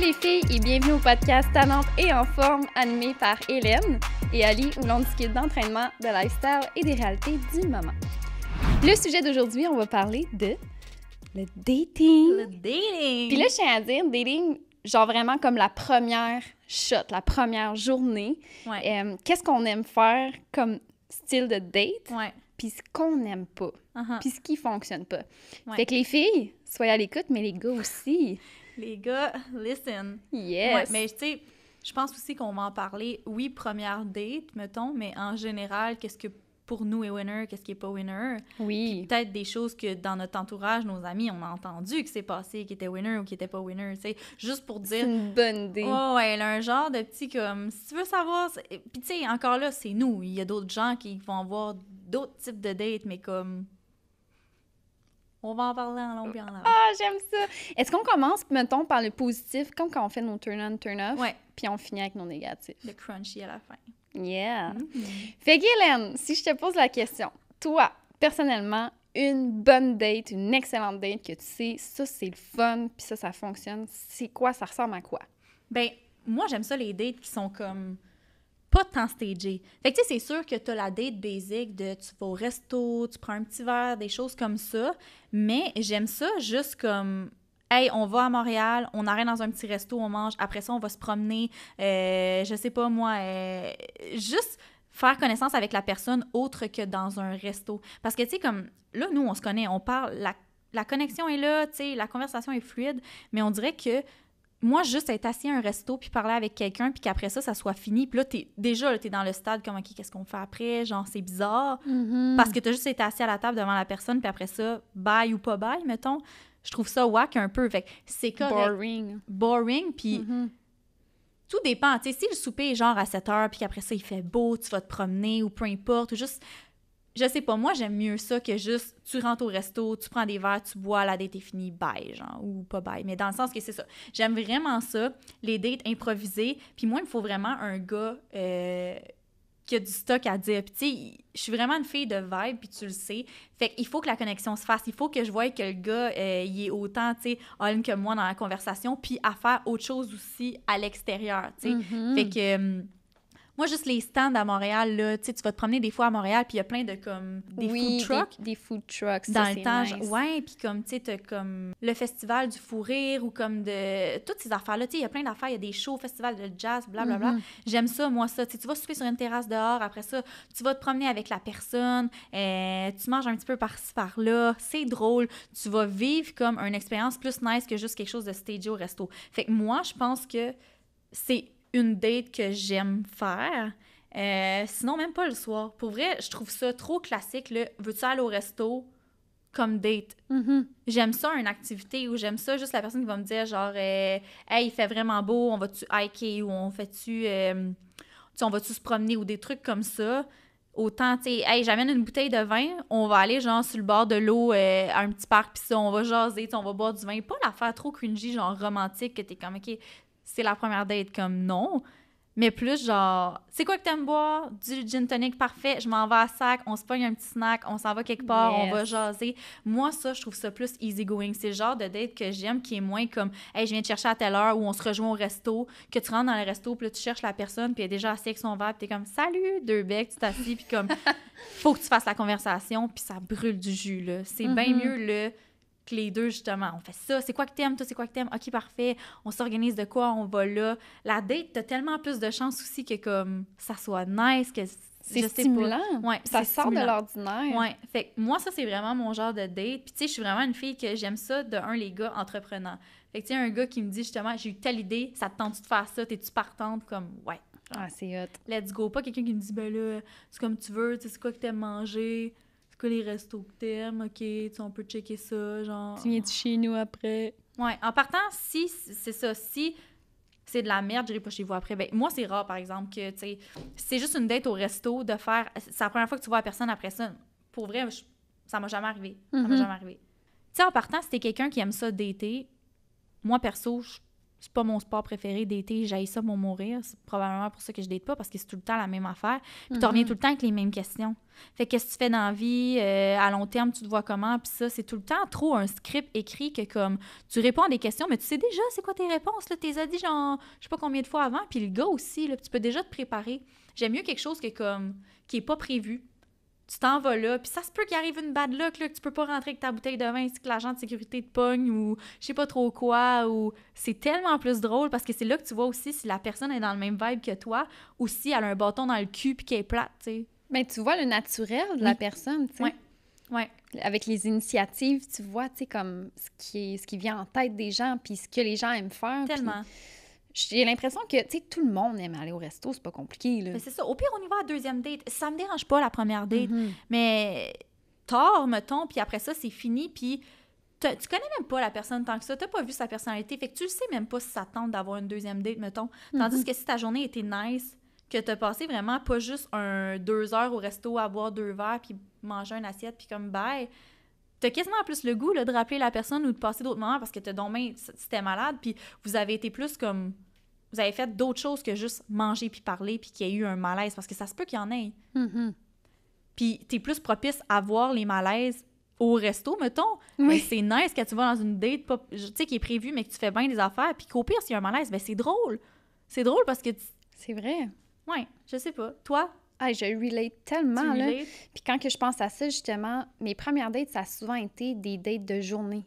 Salut les filles et bienvenue au podcast Talente et en forme animé par Hélène et Ali où l'on discute d'entraînement, de lifestyle et des réalités du moment. Le sujet d'aujourd'hui, on va parler de le dating. Le dating! Puis là, je tiens à dire, dating, genre vraiment comme la première shot, la première journée. Ouais. Euh, Qu'est-ce qu'on aime faire comme style de date, ouais. puis ce qu'on n'aime pas, Uh-huh. puis ce qui fonctionne pas. Ouais. Fait que les filles, soyez à l'écoute, mais les gars aussi. Les gars, listen. Yes! Ouais, mais tu sais, je pense aussi qu'on va en parler. Oui, première date, mettons, mais en général, qu'est-ce que pour nous est winner, qu'est-ce qui est pas winner? oui. Peut-être des choses que dans notre entourage, nos amis, on a entendu que c'est passé, qui était winner ou qui était pas winner, tu sais. Juste pour C'est dire. une bonne idée. Oh, ouais, elle a un genre de petit comme. Si tu veux savoir. Puis, tu sais, encore là, c'est nous. Il y a d'autres gens qui vont avoir d'autres types de dates, mais comme. On va en parler en long et en large. Ah, j'aime ça! Est-ce qu'on commence, mettons, par le positif, comme quand on fait nos turn-on, turn-off, Ouais, puis on finit avec nos négatifs? le crunchy à la fin. Yeah! Mhm. Fait que, Hélène, si je te pose la question, toi, personnellement, une bonne date, une excellente date que tu sais, ça, c'est le fun, puis ça, ça fonctionne, c'est quoi? Ça ressemble à quoi? Ben, moi, j'aime ça les dates qui sont comme pas tant stagées. Fait que, tu sais, c'est sûr que t'as la date basic de tu vas au resto, tu prends un petit verre, des choses comme ça, mais j'aime ça juste comme. Hey, on va à Montréal, on arrête dans un petit resto, on mange. Après ça, on va se promener. euh, je sais pas moi, euh, juste faire connaissance avec la personne autre que dans un resto. Parce que tu sais comme là, nous on se connaît, on parle, la, la connexion est là, tu sais, la conversation est fluide, mais on dirait que moi, juste être assis à un resto puis parler avec quelqu'un puis qu'après ça, ça soit fini. Puis là, t'es, déjà, là, t'es dans le stade comme, OK, qu'est-ce qu'on fait après? Genre, c'est bizarre. Parce que t'as juste été assis à la table devant la personne puis après ça, bye ou pas bye, mettons. Je trouve ça whack un peu. Fait que c'est correct. Boring. Boring. Puis Mhm. tout dépend. Tu sais, si le souper est genre à 7 heures puis qu'après ça, il fait beau, tu vas te promener ou peu importe, ou juste... Je sais pas, moi, j'aime mieux ça que juste tu rentres au resto, tu prends des verres, tu bois, la date est finie, bye, genre, ou pas bye. Mais dans le sens que c'est ça. J'aime vraiment ça, les dates improvisées. Puis moi, il me faut vraiment un gars euh, qui a du stock à dire. Puis tu sais, je suis vraiment une fille de vibe, puis tu le sais. Fait qu'il faut que la connexion se fasse. Il faut que je voie que le gars, euh, il est autant, tu sais, all-in que moi dans la conversation, puis à faire autre chose aussi à l'extérieur, tu sais. Mhm. Fait que euh, moi, juste les stands à Montréal, là, tu vas te promener des fois à Montréal, puis il y a plein de comme des oui, food trucks. Des, des food trucks, ça, Dans le temps, nice. ouais, puis comme, tu sais, comme le festival du fou rire ou comme de... Toutes ces affaires-là, tu sais, il y a plein d'affaires, il y a des shows, festival de jazz, blablabla. Mhm. J'aime ça, moi, ça. Tu vas souper sur une terrasse dehors, après ça, tu vas te promener avec la personne, euh, tu manges un petit peu par-ci, par-là, c'est drôle. Tu vas vivre comme une expérience plus nice que juste quelque chose de stagé au resto. Fait que moi, je pense que c'est une date que j'aime faire. Euh, sinon, même pas le soir. Pour vrai, je trouve ça trop classique, le « veux-tu aller au resto ?» comme date? Mhm. J'aime ça, une activité où j'aime ça, juste la personne qui va me dire genre euh, Hey, il fait vraiment beau, on va-tu hiker ou on fait-tu. euh, on va-tu se promener ou des trucs comme ça. Autant, tu sais, hey, j'amène une bouteille de vin, on va aller genre sur le bord de l'eau euh, à un petit parc, puis ça, on va jaser, on va boire du vin. Pas l'affaire trop cringy, genre romantique, que t'es comme, OK, c'est la première date, comme non. Mais plus genre, c'est quoi que t'aimes boire? Du gin tonic parfait, je m'en vais à sac, on se pogne un petit snack, on s'en va quelque part, on va jaser. Moi, ça, je trouve ça plus easy going. C'est le genre de date que j'aime qui est moins comme, hey, je viens te chercher à telle heure ou on se rejoint au resto, que tu rentres dans le resto, puis là, tu cherches la personne, puis elle est déjà assise avec son verre, puis t'es comme, salut, deux becs, tu t'assis, puis comme, faut que tu fasses la conversation, puis ça brûle du jus, là. C'est bien Mhm. mieux, le que les deux, justement. On fait ça, c'est quoi que t'aimes, toi, c'est quoi que t'aimes? OK, parfait. On s'organise de quoi, on va là. La date, t'as tellement plus de chances aussi que, comme, ça soit nice, que C'est sais pas. stimulant. Ouais, Ça sort de stimulant. l'ordinaire. Ouais, fait que moi, ça, c'est vraiment mon genre de date. Puis, tu sais, je suis vraiment une fille que j'aime ça, de un, les gars entreprenants. Fait que, tu sais, un gars qui me dit justement, j'ai eu telle idée, ça te tente de faire ça, t'es-tu partante? Comme, ouais, Ah, c'est hot. let's go. Pas quelqu'un qui me dit, ben là, c'est comme tu veux, tu sais, c'est quoi que t'aimes manger? Quoi les restos que t'aimes? Ok, tu sais, on peut checker ça, genre. Tu viens de chez nous après? Ouais, en partant, si c'est ça, si c'est de la merde, j'irai pas chez vous après. Ben, moi, c'est rare, par exemple, que, tu sais, c'est juste une date au resto, de faire. C'est la première fois que tu vois la personne après ça. Pour vrai, je- ça m'a jamais arrivé. Ça m'a Mhm. jamais arrivé. Tu sais, en partant, si t'es quelqu'un qui aime ça dater, moi, perso, je c'est pas mon sport préféré d'été, j'aille ça pour mourir. C'est probablement pour ça que je date pas, parce que c'est tout le temps la même affaire. Puis tu reviens Mhm. tout le temps avec les mêmes questions. Fait que qu'est-ce que tu fais dans la vie, euh, à long terme, tu te vois comment, puis ça, c'est tout le temps trop un script écrit que comme tu réponds à des questions, mais tu sais déjà c'est quoi tes réponses, là, t'es dit genre, je sais pas combien de fois avant, puis le gars aussi, là, tu peux déjà te préparer. J'aime mieux quelque chose que comme, qui est pas prévu. Tu t'en vas là, puis ça se peut qu'il arrive une bad luck, là, que tu peux pas rentrer avec ta bouteille de vin, que l'agent de sécurité te pogne, ou je sais pas trop quoi, ou c'est tellement plus drôle, parce que c'est là que tu vois aussi si la personne est dans le même vibe que toi, ou si elle a un bâton dans le cul puis qu'elle est plate, tu sais. Mais tu vois le naturel de la personne, tu sais. Ouais. Ouais. Avec les initiatives, tu vois, tu sais, comme ce qui, est, ce qui vient en tête des gens, puis ce que les gens aiment faire. Tellement. J'ai l'impression que, tu sais, tout le monde aime aller au resto, c'est pas compliqué, là. Mais c'est ça. Au pire, on y va à la deuxième date. Ça me dérange pas, la première date. Mhm. Mais tard, mettons, puis après ça, c'est fini, puis tu connais même pas la personne tant que ça. T'as pas vu sa personnalité. Fait que tu le sais même pas si ça te tente d'avoir une deuxième date, mettons. Tandis Mhm. que si ta journée était nice, que t'as passé vraiment pas juste un deux heures au resto à boire deux verres, puis manger une assiette, puis comme bye, t'as quasiment plus le goût là, de rappeler la personne ou de passer d'autres moments parce que t'as bien- c'était malade, puis vous avez été plus comme... Vous avez fait d'autres choses que juste manger puis parler, puis qu'il y ait eu un malaise, parce que ça se peut qu'il y en ait. Mhm. Puis t'es plus propice à voir les malaises au resto, mettons. Mais Oui. c'est nice quand tu vas dans une date, tu sais, qui est prévue, mais que tu fais bien des affaires. Puis qu'au pire, s'il y a un malaise, ben c'est drôle. C'est drôle parce que, tu- C'est vrai. ouais, je sais pas. Toi, Ah, je relate tu tellement, là. relates? Puis quand que je pense à ça, justement, mes premières dates, ça a souvent été des dates de journée.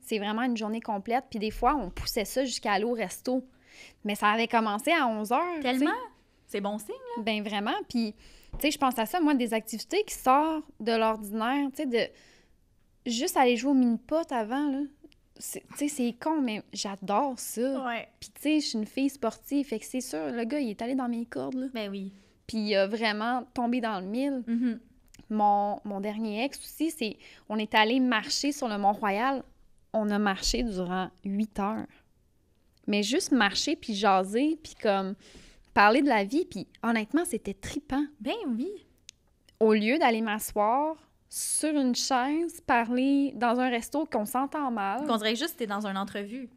C'est vraiment une journée complète. Puis des fois, on poussait ça jusqu'à aller au resto. Mais ça avait commencé à 11 heures. Tellement? C'est bon signe. Ben vraiment. Puis, tu sais, je pense à ça, moi, des activités qui sortent de l'ordinaire, tu sais, de juste aller jouer au mini-pot avant, là. Tu sais, c'est con, mais j'adore ça. Ouais. Puis, tu sais, je suis une fille sportive, fait que c'est sûr, le gars, il est allé dans mes cordes, là. Ben oui. Puis, il a vraiment tombé dans le mille. Mhm. Mon, mon dernier ex aussi, c'est... On est allé marcher sur le Mont-Royal. On a marché durant huit heures. Mais juste marcher, puis jaser, puis comme parler de la vie, puis honnêtement, c'était tripant. Ben oui. Au lieu d'aller m'asseoir sur une chaise, parler dans un resto qu'on s'entend mal. On dirait juste que t'es dans une entrevue.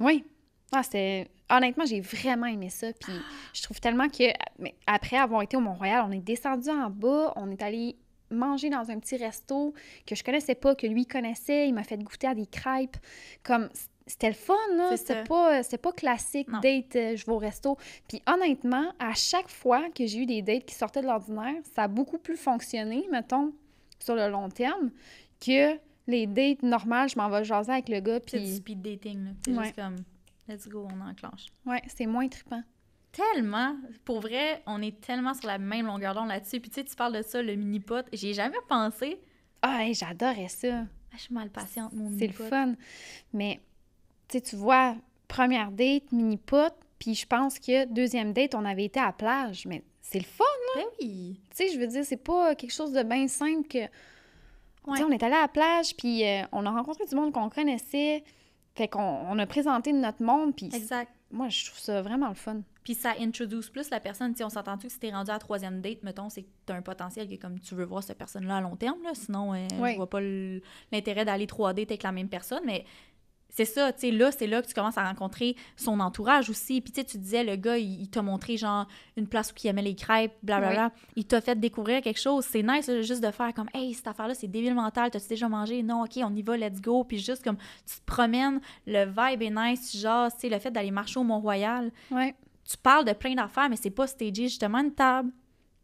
Oui. Ah, c'était... Honnêtement, j'ai vraiment aimé ça. Puis je trouve tellement que, mais après avoir été au Mont-Royal, on est descendu en bas, on est allé manger dans un petit resto que je connaissais pas, que lui connaissait. Il m'a fait goûter à des crêpes. Comme, c'était le fun, là. C'est C'était pas, pas classique, Non. date, euh, je vais au resto. Puis honnêtement, à chaque fois que j'ai eu des dates qui sortaient de l'ordinaire, ça a beaucoup plus fonctionné, mettons, sur le long terme, que les dates normales, je m'en vais jaser avec le gars, C'est du puis... speed dating, là. C'est Ouais. juste comme, let's go, on enclenche. Ouais, c'est moins trippant. Tellement. Pour vrai, on est tellement sur la même longueur d'onde là-dessus. Puis tu sais, tu parles de ça, le mini-pot. J'y ai jamais pensé. Ah, hey, j'adorais ça. Ah, je suis mal patiente, mon C'est le mini-pot. fun. Mais, tu sais, tu vois, première date, mini-pot, puis je pense que deuxième date, on avait été à la plage. Mais c'est le fun, Ben oui. tu sais, je veux dire, c'est pas quelque chose de bien simple que... Tu Ouais. sais, on est allé à la plage, puis euh, on a rencontré du monde qu'on connaissait. Fait qu'on on a présenté notre monde, puis Exact. moi, je trouve ça vraiment le fun. Puis ça introduce plus la personne. Tu sais, on s'entend-tu que si t'es rendu à la troisième date, mettons, c'est que t'as un potentiel que comme tu veux voir cette personne-là à long terme, là. Sinon, euh, je vois pas l'intérêt d'aller trois dates avec la même personne. Mais c'est ça, tu sais, là, c'est là que tu commences à rencontrer son entourage aussi. Puis tu sais, tu disais, le gars, il, il t'a montré, genre, une place où il aimait les crêpes, blablabla. Il t'a fait découvrir quelque chose. C'est nice, juste de faire comme, hey, cette affaire-là, c'est débile mental. T'as-tu déjà mangé? Non, OK, on y va, let's go. Puis juste comme, tu te promènes, le vibe est nice, genre, tu sais, le fait d'aller marcher au Mont-Royal Ouais. tu parles de plein d'affaires, mais c'est pas stagé, justement, une table.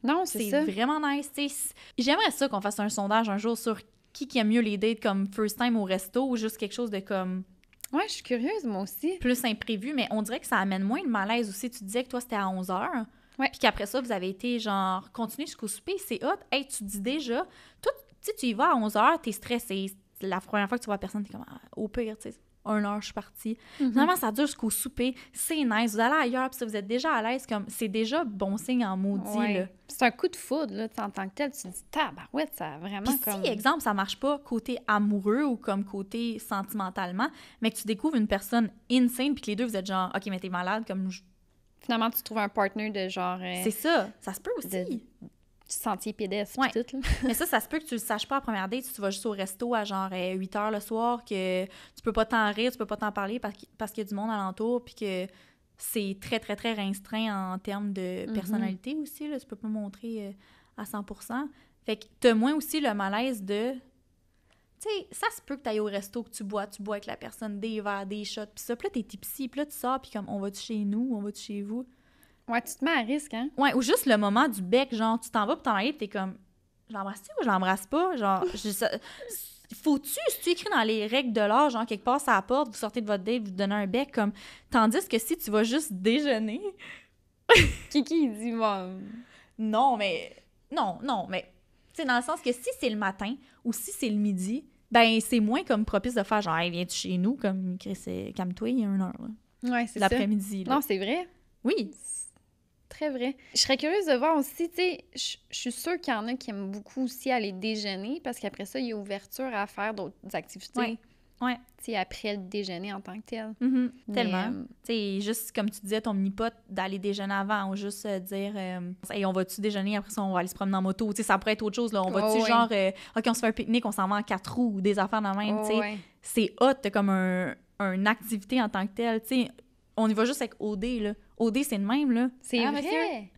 Non, c'est C'est ça. vraiment nice. J'aimerais ça qu'on fasse un sondage un jour sur qui qui aime mieux les dates comme first time au resto ou juste quelque chose de comme Ouais, je suis curieuse, moi aussi. plus imprévu, mais on dirait que ça amène moins de malaise aussi. Tu disais que toi, c'était à 11h. Ouais. Puis qu'après ça, vous avez été genre continuer jusqu'au souper. C'est hot. Hey, tu dis déjà, toi, tu y vas à 11h, t'es stressé. La première fois que tu vois personne, t'es comme ah, au pire, tu sais. Un heure, je suis partie. Mhm. Finalement, ça dure jusqu'au souper. C'est nice. Vous allez ailleurs, puis ça, vous êtes déjà à l'aise. comme C'est déjà bon signe en maudit. Ouais. C'est un coup de foudre, là, en tant que tel. Tu te dis, tabarouette, ça a vraiment comme... si, exemple, ça marche pas côté amoureux ou comme côté sentimentalement, mais que tu découvres une personne insane, puis que les deux, vous êtes genre, OK, mais t'es malade, comme... je- Finalement, tu trouves un partner de genre... euh, C'est ça. Ça se peut aussi. De- sentier pédestre Ouais. tout. Mais ça, ça se peut que tu le saches pas à première date si tu vas juste au resto à genre 8 h le soir, que tu peux pas t'en rire, tu peux pas t'en parler parce qu'il y a du monde alentour, puis que c'est très, très, très restreint en termes de Mhm. personnalité aussi. Là. Tu peux pas montrer euh, à 100% Fait que t'as moins aussi le malaise de. Tu sais, ça se peut que t'ailles au resto, que tu bois, tu bois avec la personne des verres, des shots, pis ça. Puis là, t'es tipsy, puis là, tu sors, puis comme, on va-tu chez nous, on va-tu chez vous? Ouais, tu te mets à risque, hein? Ouais, ou juste le moment du bec, genre, tu t'en vas pour t'en aller, pis t'es comme, je l'embrasse-tu ou je l'embrasse pas? Genre, je, ça- faut-tu, si tu écris dans les règles de l'art, genre, quelque part, ça porte, vous sortez de votre date, vous donnez un bec, comme, tandis que si tu vas juste déjeuner, Kiki, il dit, bon, non, mais, non, non, mais, tu sais, dans le sens que si c'est le matin ou si c'est le midi, ben, c'est moins comme propice de faire, genre, hey, viens-tu chez nous, comme, Chris, euh, calme-toi, il y a une heure, là. ouais, c'est ça. L'après-midi, là. Non, c'est vrai. Oui, Très vrai. Je serais curieuse de voir aussi, tu sais, je suis sûre qu'il y en a qui aiment beaucoup aussi aller déjeuner parce qu'après ça, il y a ouverture à faire d'autres activités. Ouais. Ouais. Tu sais, après le déjeuner en tant que tel. Mhm, Mais, tellement. euh, Tu sais, juste comme tu disais, ton mini-pote, d'aller déjeuner avant ou juste euh, dire euh, Hey, on va-tu déjeuner, après ça, on va aller se promener en moto. Tu sais, ça pourrait être autre chose. Là. On va-tu, Oh, genre, euh, OK, on se fait un pique-nique, on s'en va en quatre roues ou des affaires de même. oh, tu sais. ouais. C'est hot, comme un, une activité en tant que telle. Tu sais, on y va juste avec OD. Là. OD, c'est le même. là. C'est Ah, vrai? monsieur?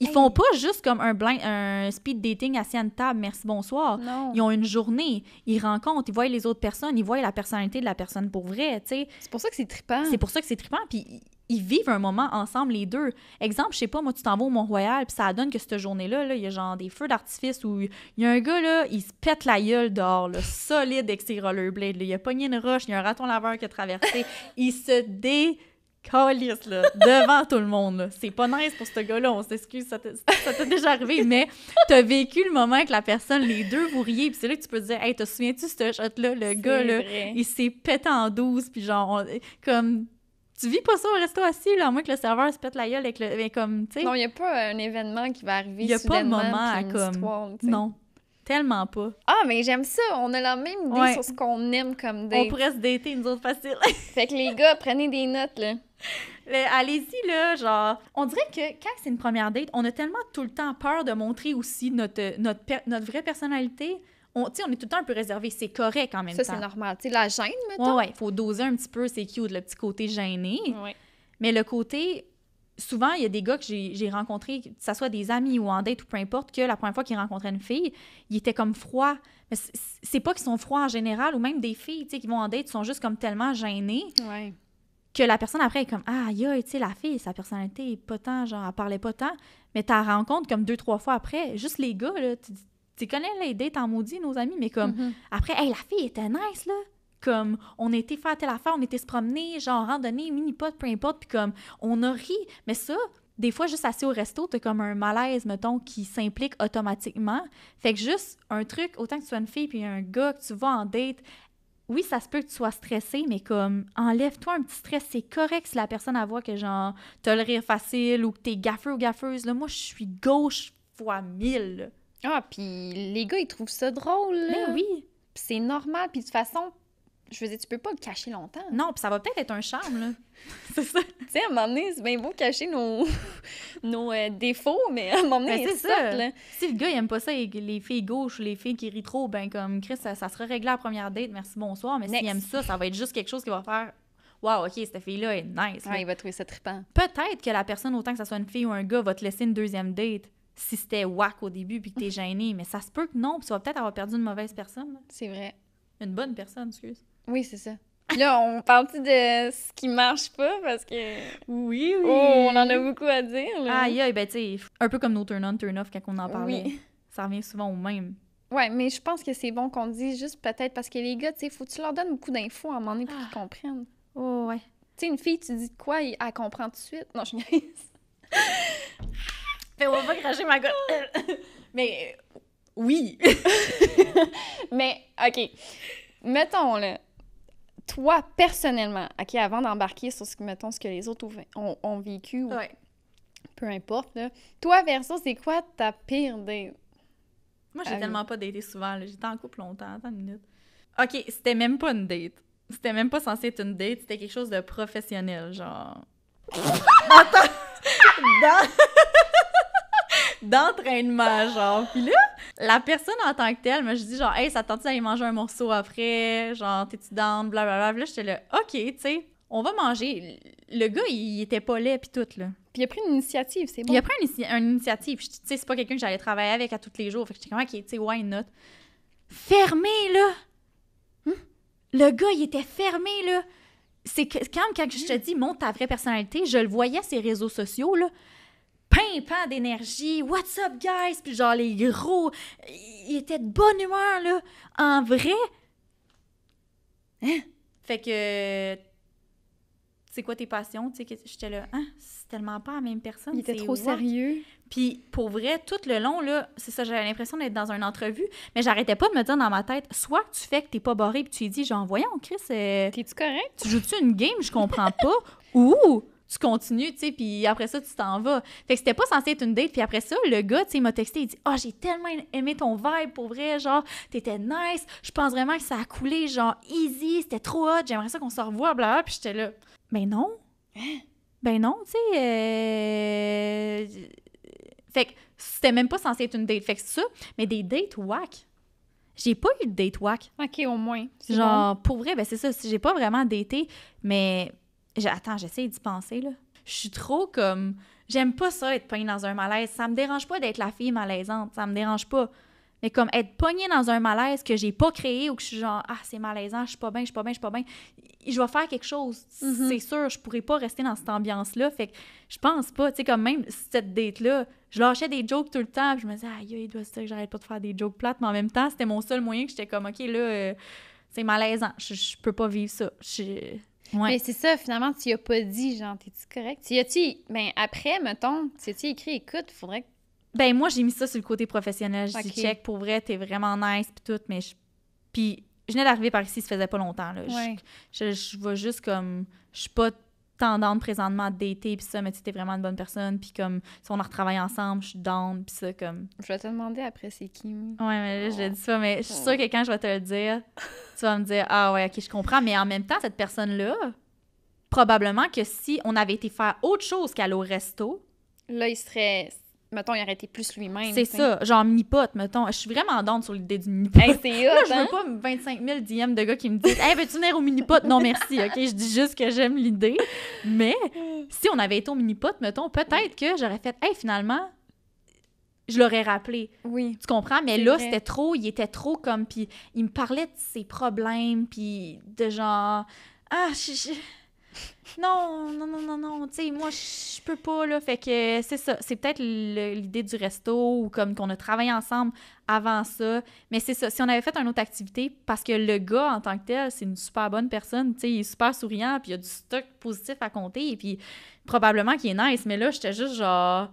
Ils Hey. font pas juste comme un, blind, un speed dating assis à une table, merci, bonsoir. Non. Ils ont une journée, ils rencontrent, ils voient les autres personnes, ils voient la personnalité de la personne pour vrai, tu sais. C'est pour ça que c'est trippant. C'est pour ça que c'est trippant. Puis ils- vivent un moment ensemble, les deux. Exemple, je sais pas, moi, tu t'en vas au Mont-Royal, puis ça donne que cette journée-là, là, il y a genre des feux d'artifice où il y a un gars, là, il se pète la gueule dehors, là, solide avec ses rollerblades. là. Il a pogné une roche, il y a un raton laveur qui a traversé. il se là, devant tout le monde, là. C'est pas nice pour ce gars-là, on s'excuse, ça t'est ça t'est déjà arrivé, mais t'as vécu le moment avec la personne, les deux, vous riez, puis c'est là que tu peux te dire, hey, te souviens-tu de ce shot-là, le C'est gars, là, vrai. il s'est pété en douze, puis genre, on- comme, tu vis pas ça au resto assis, là, à moins que le serveur se pète la gueule avec le, mais comme, tu sais, Non, il n'y a pas un événement qui va arriver Il y a pas de soudainement, moment à une comme- histoire, non, tellement pas. Ah, mais j'aime ça. On a la même idée Ouais. sur ce qu'on aime comme On date. pourrait se dater, nous autres, facile. Fait que les gars, prenez des notes, là. Allez-y, là, genre, on dirait que quand c'est une première date, on a tellement tout le temps peur de montrer aussi notre, notre, per- notre vraie personnalité. On, on est tout le temps un peu réservé, c'est correct en même Ça, temps. c'est normal. Tu la gêne, Ouais, mettons. ouais, faut doser un petit peu, c'est cute, le petit côté gêné. Ouais. Mais le côté, souvent, il y a des gars que j'ai rencontrés, que ça soit des amis ou en date ou peu importe, que la première fois qu'ils rencontraient une fille, ils étaient comme froids. Mais c'est- pas qu'ils sont froids en général, ou même des filles, tu sais, qui vont en date, sont juste comme tellement gênées Ouais. que la personne après est comme Ah, aïe, tu sais, la fille, sa personnalité est pas tant, genre, elle parlait pas tant. Mais t'as rencontre comme deux, trois fois après. Juste les gars, là, tu, connais les dates en maudit, nos amis, mais comme Mhm. après, hey, la fille était nice, là. Comme, on était faire telle affaire, on était se promener, genre, randonnée, mini-pot, peu importe, puis comme, on a ri. Mais ça, des fois, juste assis au resto, t'as comme un malaise, mettons, qui s'implique automatiquement. Fait que juste un truc, autant que tu sois une fille puis un gars, que tu vas en date, oui, ça se peut que tu sois stressé, mais comme, enlève-toi un petit stress. C'est correct si la personne, elle voit que, genre, t'as le rire facile ou que t'es gaffeux ou gaffeuse. Là, moi, je suis gauche fois mille. Ah, puis les gars, ils trouvent ça drôle, là. Mais oui. C'est normal. Puis de toute façon, je veux dire, tu peux pas le cacher longtemps. Non, puis ça va peut-être être un charme, là. C'est ça. Tu sais, à un moment donné, c'est bien beau cacher nos, nos euh, défauts, mais à un moment donné, Ben, c'est sortent, ça. là. Si le gars, il aime pas ça, les filles gauches ou les filles qui rient trop, ben comme Chris, ça, ça sera réglé à la première date, merci, bonsoir. Mais s'il aime ça, ça va être juste quelque chose qui va faire Waouh, ok, cette fille-là est nice. là. Ouais, il va trouver ça trippant. Peut-être que la personne, autant que ça soit une fille ou un gars, va te laisser une deuxième date si c'était whack au début puis que t'es gêné. Mais ça se peut que non, puis tu vas peut-être avoir perdu une mauvaise personne. C'est vrai. Une bonne personne, excuse. Oui, c'est ça. Là, on parle-tu de ce qui marche pas? Parce que. Oui, oui. Oh, on en a beaucoup à dire, là. Aïe, aïe, ben tu sais, un peu comme nos turn-on, turn-off quand on en parlait. Oui. Ça revient souvent au même. Ouais, mais je pense que c'est bon qu'on dise juste peut-être parce que les gars, tu sais, faut que tu leur donnes beaucoup d'infos à un moment donné pour Ah. qu'ils comprennent. Oh, ouais. Tu sais, une fille, tu dis de quoi, elle comprend tout de suite. Non, je niaise. Fait, on va pas cracher ma gueule. Mais euh, oui. Mais, OK. Mettons, là, toi, personnellement, OK, avant d'embarquer sur ce que, mettons, ce que les autres ont, vécu, ou ouais. peu importe, là, toi, verso, c'est quoi ta pire date? Moi, j'ai Ah tellement pas daté souvent. là. J'étais en couple longtemps. Attends une minute. OK, c'était même pas une date. C'était même pas censé être une date. C'était quelque chose de professionnel, genre... Attends! Dans... d'entraînement, genre. Puis là, la personne en tant que telle, moi, je dis genre, hey, ça tente d'aller manger un morceau après? Genre, t'es-tu down? Blablabla. Puis là, j'étais là, OK, tu sais, on va manger. Le gars, il était pas laid, puis tout, là. Puis il a pris une initiative, c'est bon. Il a pris une, une initiative. Tu sais, c'est pas quelqu'un que j'allais travailler avec à tous les jours. Fait que j'étais comme, OK, tu sais, why not? Fermé, là! Hum? Le gars, il était fermé, là. C'est quand, quand je te dis, montre ta vraie personnalité, je le voyais les réseaux sociaux, là. Pimpant d'énergie, what's up, guys? Puis genre, les gros, il était de bonne humeur, là. En vrai. Hein? Fait que. C'est quoi tes passions? Tu sais, que j'étais là, hein? C'est tellement pas la même personne. Il était trop what? sérieux. Puis pour vrai, tout le long, là, c'est ça, j'avais l'impression d'être dans une entrevue, mais j'arrêtais pas de me dire dans ma tête, soit tu fais que t'es pas barré puis tu lui dis, genre, voyons, Chris, euh, T'es-tu correct? tu joues-tu une game, je comprends pas, ou tu continues, tu sais, puis après ça, tu t'en vas. Fait que c'était pas censé être une date, puis après ça, le gars, tu sais, il m'a texté, il dit, ah, j'ai tellement aimé ton vibe, pour vrai, genre, t'étais nice, je pense vraiment que ça a coulé, genre, easy, c'était trop hot, j'aimerais ça qu'on se revoie, blablabla, puis j'étais là, ben non. Ben non, tu sais, euh... Fait que c'était même pas censé être une date. Fait que c'est ça. Mais des dates whack. J'ai pas eu de date whack. OK, au moins. Genre, pour vrai, ben c'est ça. J'ai pas vraiment daté, mais. Attends, j'essaie d'y penser, là. Je suis trop comme. J'aime pas ça, être pognée dans un malaise. Ça me dérange pas d'être la fille malaisante. Ça me dérange pas. Mais comme être pognée dans un malaise que j'ai pas créé ou que je suis genre, ah, c'est malaisant, je suis pas bien, je suis pas bien, je suis pas bien. Je vais faire quelque chose. Mhm. C'est sûr, je pourrais pas rester dans cette ambiance-là. Fait que je pense pas. Tu sais, comme même cette date-là, je lâchais des jokes tout le temps. Puis je me disais, aïe, il doit se dire que j'arrête pas de faire des jokes plates. Mais en même temps, c'était mon seul moyen que j'étais comme, OK, là, euh, c'est malaisant. Je, je peux pas vivre ça. Je... Ouais. Mais c'est ça, finalement, tu y as pas dit, genre, t'es-tu correct? Tu y as-tu. Ben, après, mettons, tu as-tu écrit, écoute, faudrait que. Ben, moi, j'ai mis ça sur le côté professionnel. Je dis, Ok. check, pour vrai, t'es vraiment nice, puis tout, mais je... Puis, je venais d'arriver par ici, ça faisait pas longtemps, là. Je- Ouais. Je, je, vais juste comme... Je suis pas tendante présentement à dater, puis ça, mais tu t'es vraiment une bonne personne, puis comme, si on en retravaille ensemble, je suis down, puis ça, comme... Je vais te demander après, c'est qui? Ouais, mais là, je le dis ça, mais je suis sûre que quand je vais te le dire, tu vas me dire, ah ouais, ok, je comprends, mais en même temps, cette personne-là, probablement que si on avait été faire autre chose qu'aller au resto, Là, il serait. Mettons, il aurait été plus lui-même. c'est ça, genre mini-pot, mettons. Je suis vraiment down sur l'idée du mini-pot. Hey, c'est Là, je hein? veux pas 25 000 DM de gars qui me disent Hey, veux-tu venir au mini-pot? Non, merci, OK? Je dis juste que j'aime l'idée. Mais si on avait été au mini-pot, mettons, peut-être que j'aurais fait Hey, finalement, je l'aurais rappelé. Oui. Tu comprends? Mais là, c'était trop, il était trop comme, puis il me parlait de ses problèmes, puis de genre, ah, je, je- non, non, non, non, non, tu sais, moi, je peux pas, là, fait que c'est ça, c'est peut-être l'idée du resto, ou comme qu'on a travaillé ensemble avant ça, mais c'est ça, si on avait fait une autre activité, parce que le gars, en tant que tel, c'est une super bonne personne, tu sais, il est super souriant, puis il a du stock positif à compter, et puis probablement qu'il est nice, mais là, j'étais juste genre...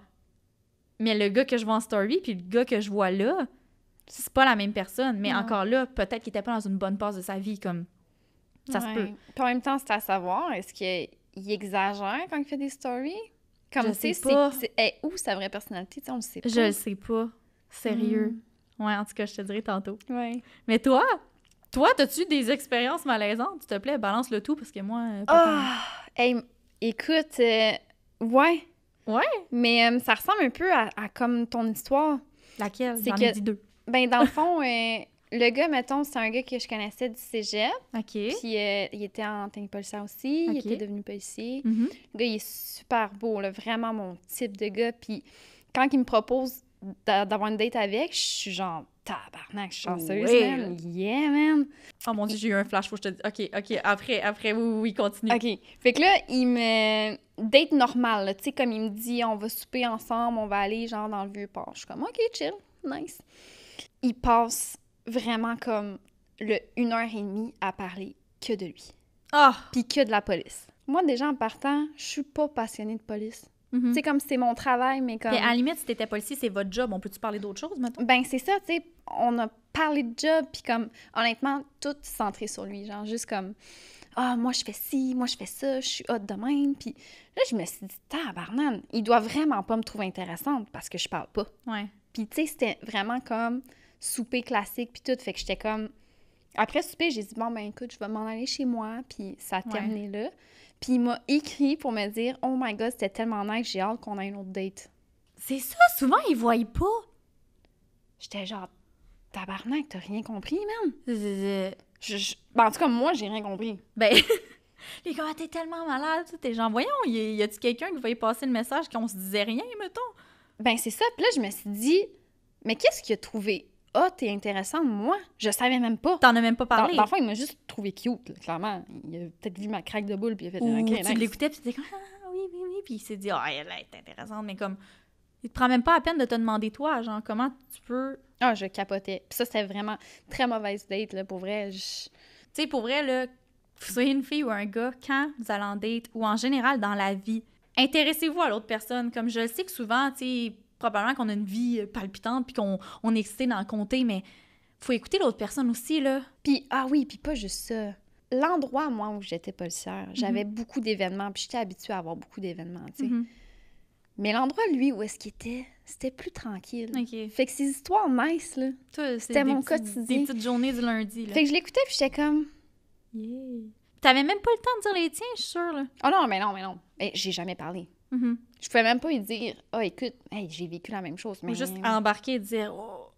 Mais le gars que je vois en story, puis le gars que je vois là, c'est pas la même personne. Mais Non. encore là, peut-être qu'il était pas dans une bonne passe de sa vie, comme... Ça se peut. Puis en même temps, c'est à savoir, est-ce qu'il exagère quand il fait des stories? Comme Je tu sais, c'est- c'est est où sa vraie personnalité? Tu sais, on le sait pas. Je le sais pas. Sérieux. Mm. Ouais, en tout cas, je te dirai tantôt. Ouais. Mais toi, toi, as-tu des expériences malaisantes? S'il te plaît, balance le tout, parce que moi... euh, Ah! Hey, écoute, euh, ouais. Ouais? Mais euh, ça ressemble un peu à, à comme ton histoire. Laquelle? c'est J'en que- ai dit deux. Ben, dans le fond, euh, le gars, mettons, c'est un gars que je connaissais du cégep. OK. Puis euh, il était en technique policière aussi. Il était devenu policier. Mhm. Le gars, il est super beau, là, vraiment mon type de gars. Puis quand il me propose d'a- d'avoir une date avec, je suis genre, tabarnak, je suis chanceuse, Ouais. man. Yeah, man. Oh mon Dieu, j'ai eu un flash, faut que je te dise. OK, OK, après, après, oui, oui, oui, continue. OK. Fait que là, il me... Date normale, tu sais, comme il me dit, on va souper ensemble, on va aller, genre, dans le Vieux-Port. Je suis comme, OK, chill, nice. Il passe vraiment comme le une heure et demie à parler que de lui. Ah! Puis que de la police. Moi, déjà, en partant, je suis pas passionnée de police. Mhm. Tu sais, comme c'est mon travail, mais comme... Mais à la limite, si t'étais policier, c'est votre job. On peut-tu parler d'autre chose, maintenant? Ben, c'est ça, tu sais, on a parlé de job, puis comme, honnêtement, tout centré sur lui, genre, juste comme, ah, moi, je fais ci, moi, je fais ça, je suis hot de même, puis là, je me suis dit, tabarnane, il doit vraiment pas me trouver intéressante parce que je parle pas. Ouais. Puis, tu sais, c'était vraiment comme souper classique, puis tout, fait que j'étais comme... Après souper, j'ai dit, bon, ben, écoute, je vais m'en aller chez moi, puis ça a Ouais. terminé là. Puis il m'a écrit pour me dire, oh my God, c'était tellement nice, j'ai hâte qu'on ait une autre date. C'est ça, souvent, ils voient pas. J'étais genre, tabarnak, t'as rien compris, man? Je- je- ben, en tout cas, moi, j'ai rien compris. Ben, les gars, t'es tellement malade. T'es genre, voyons, y, y a-tu quelqu'un qui va y passer le message qu'on se disait rien, mettons? Ben, c'est ça. Puis là, je me suis dit, mais qu'est-ce qu'il a trouvé? Hot et intéressant, moi? Je savais même pas. T'en as même pas parlé. dans le fond, il m'a juste trouvé cute, là, clairement. Il a peut-être vu ma craque de boule, puis il a fait Ou tu nice. l'écoutais, puis tu comme, ah oui, oui, oui. Puis il s'est dit, ah, elle est intéressante, mais comme, il te prend même pas la peine de te demander, toi, genre, comment tu peux. Ah, je capotais. Puis ça, c'était vraiment très mauvaise date, là, pour vrai. je- Tu sais, pour vrai, là, vous soyez une fille ou un gars, quand vous allez en date, ou en général dans la vie, intéressez-vous à l'autre personne. Comme je le sais que souvent, tu sais, probablement qu'on a une vie euh, palpitante, puis qu'on on est excité d'en compter, mais faut écouter l'autre personne aussi, là. Puis, ah oui, puis pas juste ça. L'endroit, moi, où j'étais policière, j'avais Mhm. beaucoup d'événements, puis j'étais habituée à avoir beaucoup d'événements, tu sais. Mhm. Mais l'endroit, lui, où est-ce qu'il était, c'était plus tranquille. OK. Fait que ces histoires nice, là. C'était mon petites- quotidien. Des petites journées du lundi, là. Fait que je l'écoutais, puis j'étais comme... Yeah. T'avais même pas le temps de dire les tiens, je suis sûre, là. Oh non, mais non, mais non. Ben, j'ai jamais parlé. Mhm. Je pouvais même pas lui dire, ah, écoute, hey, j'ai vécu la même chose. Mais... Ou juste embarquer et dire, oh,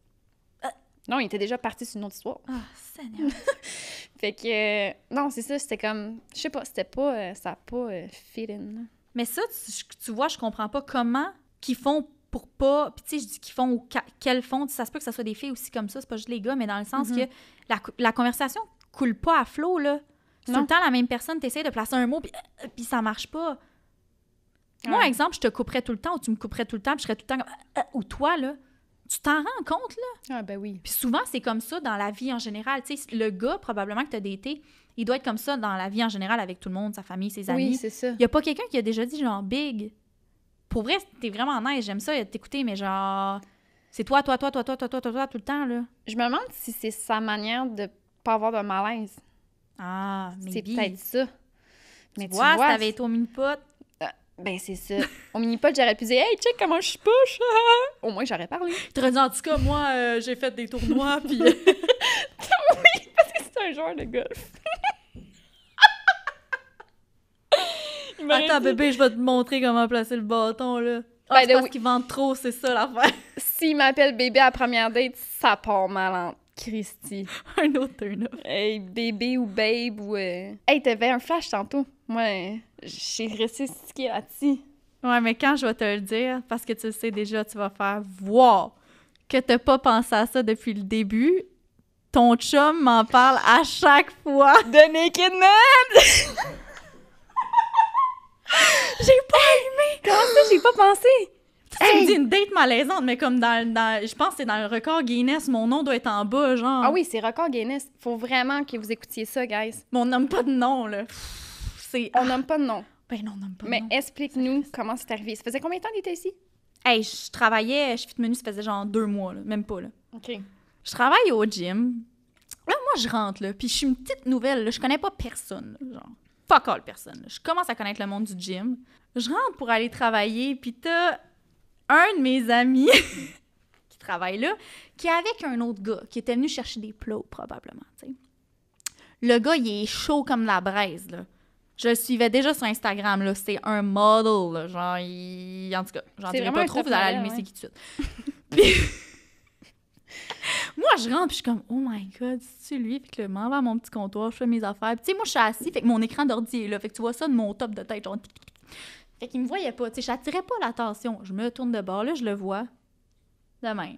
Non, il était déjà parti sur une autre histoire. ah, Seigneur. Fait que, euh, non, c'est ça, c'était comme, je sais pas, c'était pas, euh, ça a pas euh, fit in. Mais ça, tu, tu vois, je comprends pas comment qu'ils font pour pas. Puis tu sais, je dis qu'ils font ou qu'elles font. Ça se peut que ce soit des filles aussi comme ça, c'est pas juste les gars, mais dans le sens Mhm. que la, conversation coule pas à flot, là. C'est tout le temps la même personne, t'essayes de placer un mot, puis, euh, puis ça marche pas. Moi, Ouais. exemple, je te couperais tout le temps, ou tu me couperais tout le temps, puis je serais tout le temps comme. euh, euh, ou toi, là. Tu t'en rends compte, là? Ah, ben oui. Puis souvent, c'est comme ça dans la vie en général. Tu sais, le gars, probablement que tu as daté, il doit être comme ça dans la vie en général avec tout le monde, sa famille, ses amis. Oui, c'est ça. Il y a pas quelqu'un qui a déjà dit genre big. Pour vrai, t'es vraiment nice, j'aime ça t'écouter, mais genre. C'est toi, toi, toi, toi, toi, toi, toi, toi, toi, tout le temps, là. Je me demande si c'est sa manière de pas avoir de malaise. Ah, C'est mais peut-être ça. Mais Tu vois, si t'avais été au mini-pot. Ben c'est ça. Au mini-pod, j'aurais pu dire « Hey, check comment je suis push! Au moins, j'aurais parlé. T'aurais dit, en tout cas, moi, euh, j'ai fait des tournois, puis. C'est un joueur de golf. Attends, dit- bébé, je vais te montrer comment placer le bâton, là. Ah, Ben, c'est parce oui. qu'ils vendent trop, c'est ça l'affaire. S'il m'appelle bébé à la première date, ça part mal en Christy. Un autre turn-up. Hey, bébé ou babe ou... euh, Hey, t'avais un flash tantôt. Moi, j'ai resté là-dessus. Ouais, mais quand je vais te le dire, parce que tu le sais déjà, tu vas faire voir que t'as pas pensé à ça depuis le début. Ton chum m'en parle à chaque fois. De Naked Man! J'ai pas aimé! Comment ça, j'ai pas pensé? Tu me dis une date malaisante, mais comme dans, dans- je pense que c'est dans le record Guinness, mon nom doit être en bas, genre. Ah oui, c'est record Guinness. Faut vraiment que vous écoutiez ça, guys. Mais on nomme pas de nom, là. C'est. On nomme pas de nom. Ben non, on nomme pas de Mais nom. explique-nous comment c'est arrivé. Ça faisait combien de temps que t'étais ici? Hey, je travaillais, je fit menu, ça faisait genre deux mois, là, même pas, là. OK. Je travaille au gym. Là, moi, je rentre, là, puis je suis une petite nouvelle, là, je connais pas personne, là, genre. Fuck all personne. là. Je commence à connaître le monde du gym. Je rentre pour aller travailler, puis t'as un de mes amis qui travaille là, qui est avec un autre gars, qui était venu chercher des plots, probablement, tu sais. Le gars, il est chaud comme la braise, là. Je le suivais déjà sur Instagram, là. C'est un model, là. Genre, il... En tout cas, j'en C'est dirai vraiment pas trop, vous allez allumer c'est qui tout de suite. Moi, je rentre, puis je suis comme, oh my god, c'est lui? Fait que là, je m'en vais à mon petit comptoir, je fais mes affaires. Puis, tu sais, moi, je suis assise, fait que mon écran d'ordi est là. Fait que tu vois ça de mon top de tête, genre. Fait qu'il me voyait pas, tu sais, j'attirais pas l'attention. Je me tourne de bord, là, je le vois. De même.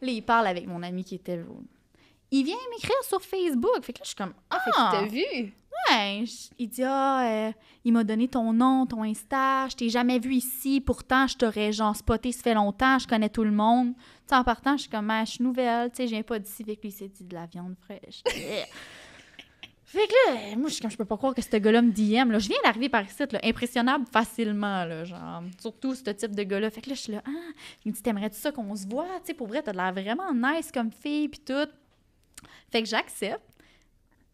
Là, il parle avec mon ami qui était jaune. Il vient m'écrire sur Facebook. Fait que là, je suis comme, ah, Fait qu'il t'a vu? Ouais, il dit ah, euh, il m'a donné ton nom, ton Insta, je t'ai jamais vu ici, pourtant je t'aurais genre spoté, ça fait longtemps, je connais tout le monde. Tu sais, en partant, je suis comme, ah, je suis nouvelle, tu sais, je viens pas d'ici, fait lui, il s'est dit de la viande fraîche. fait que là, moi, je comme, je peux pas croire que ce gars-là me DM, là. Je viens d'arriver par ici, là, impressionnable facilement, genre, surtout ce type de gars-là. Fait que là, je suis là, ah, il me dit, t'aimerais-tu ça qu'on se voit, tu sais, pour vrai, t'as l'air vraiment nice comme fille, puis tout. Fait que j'accepte.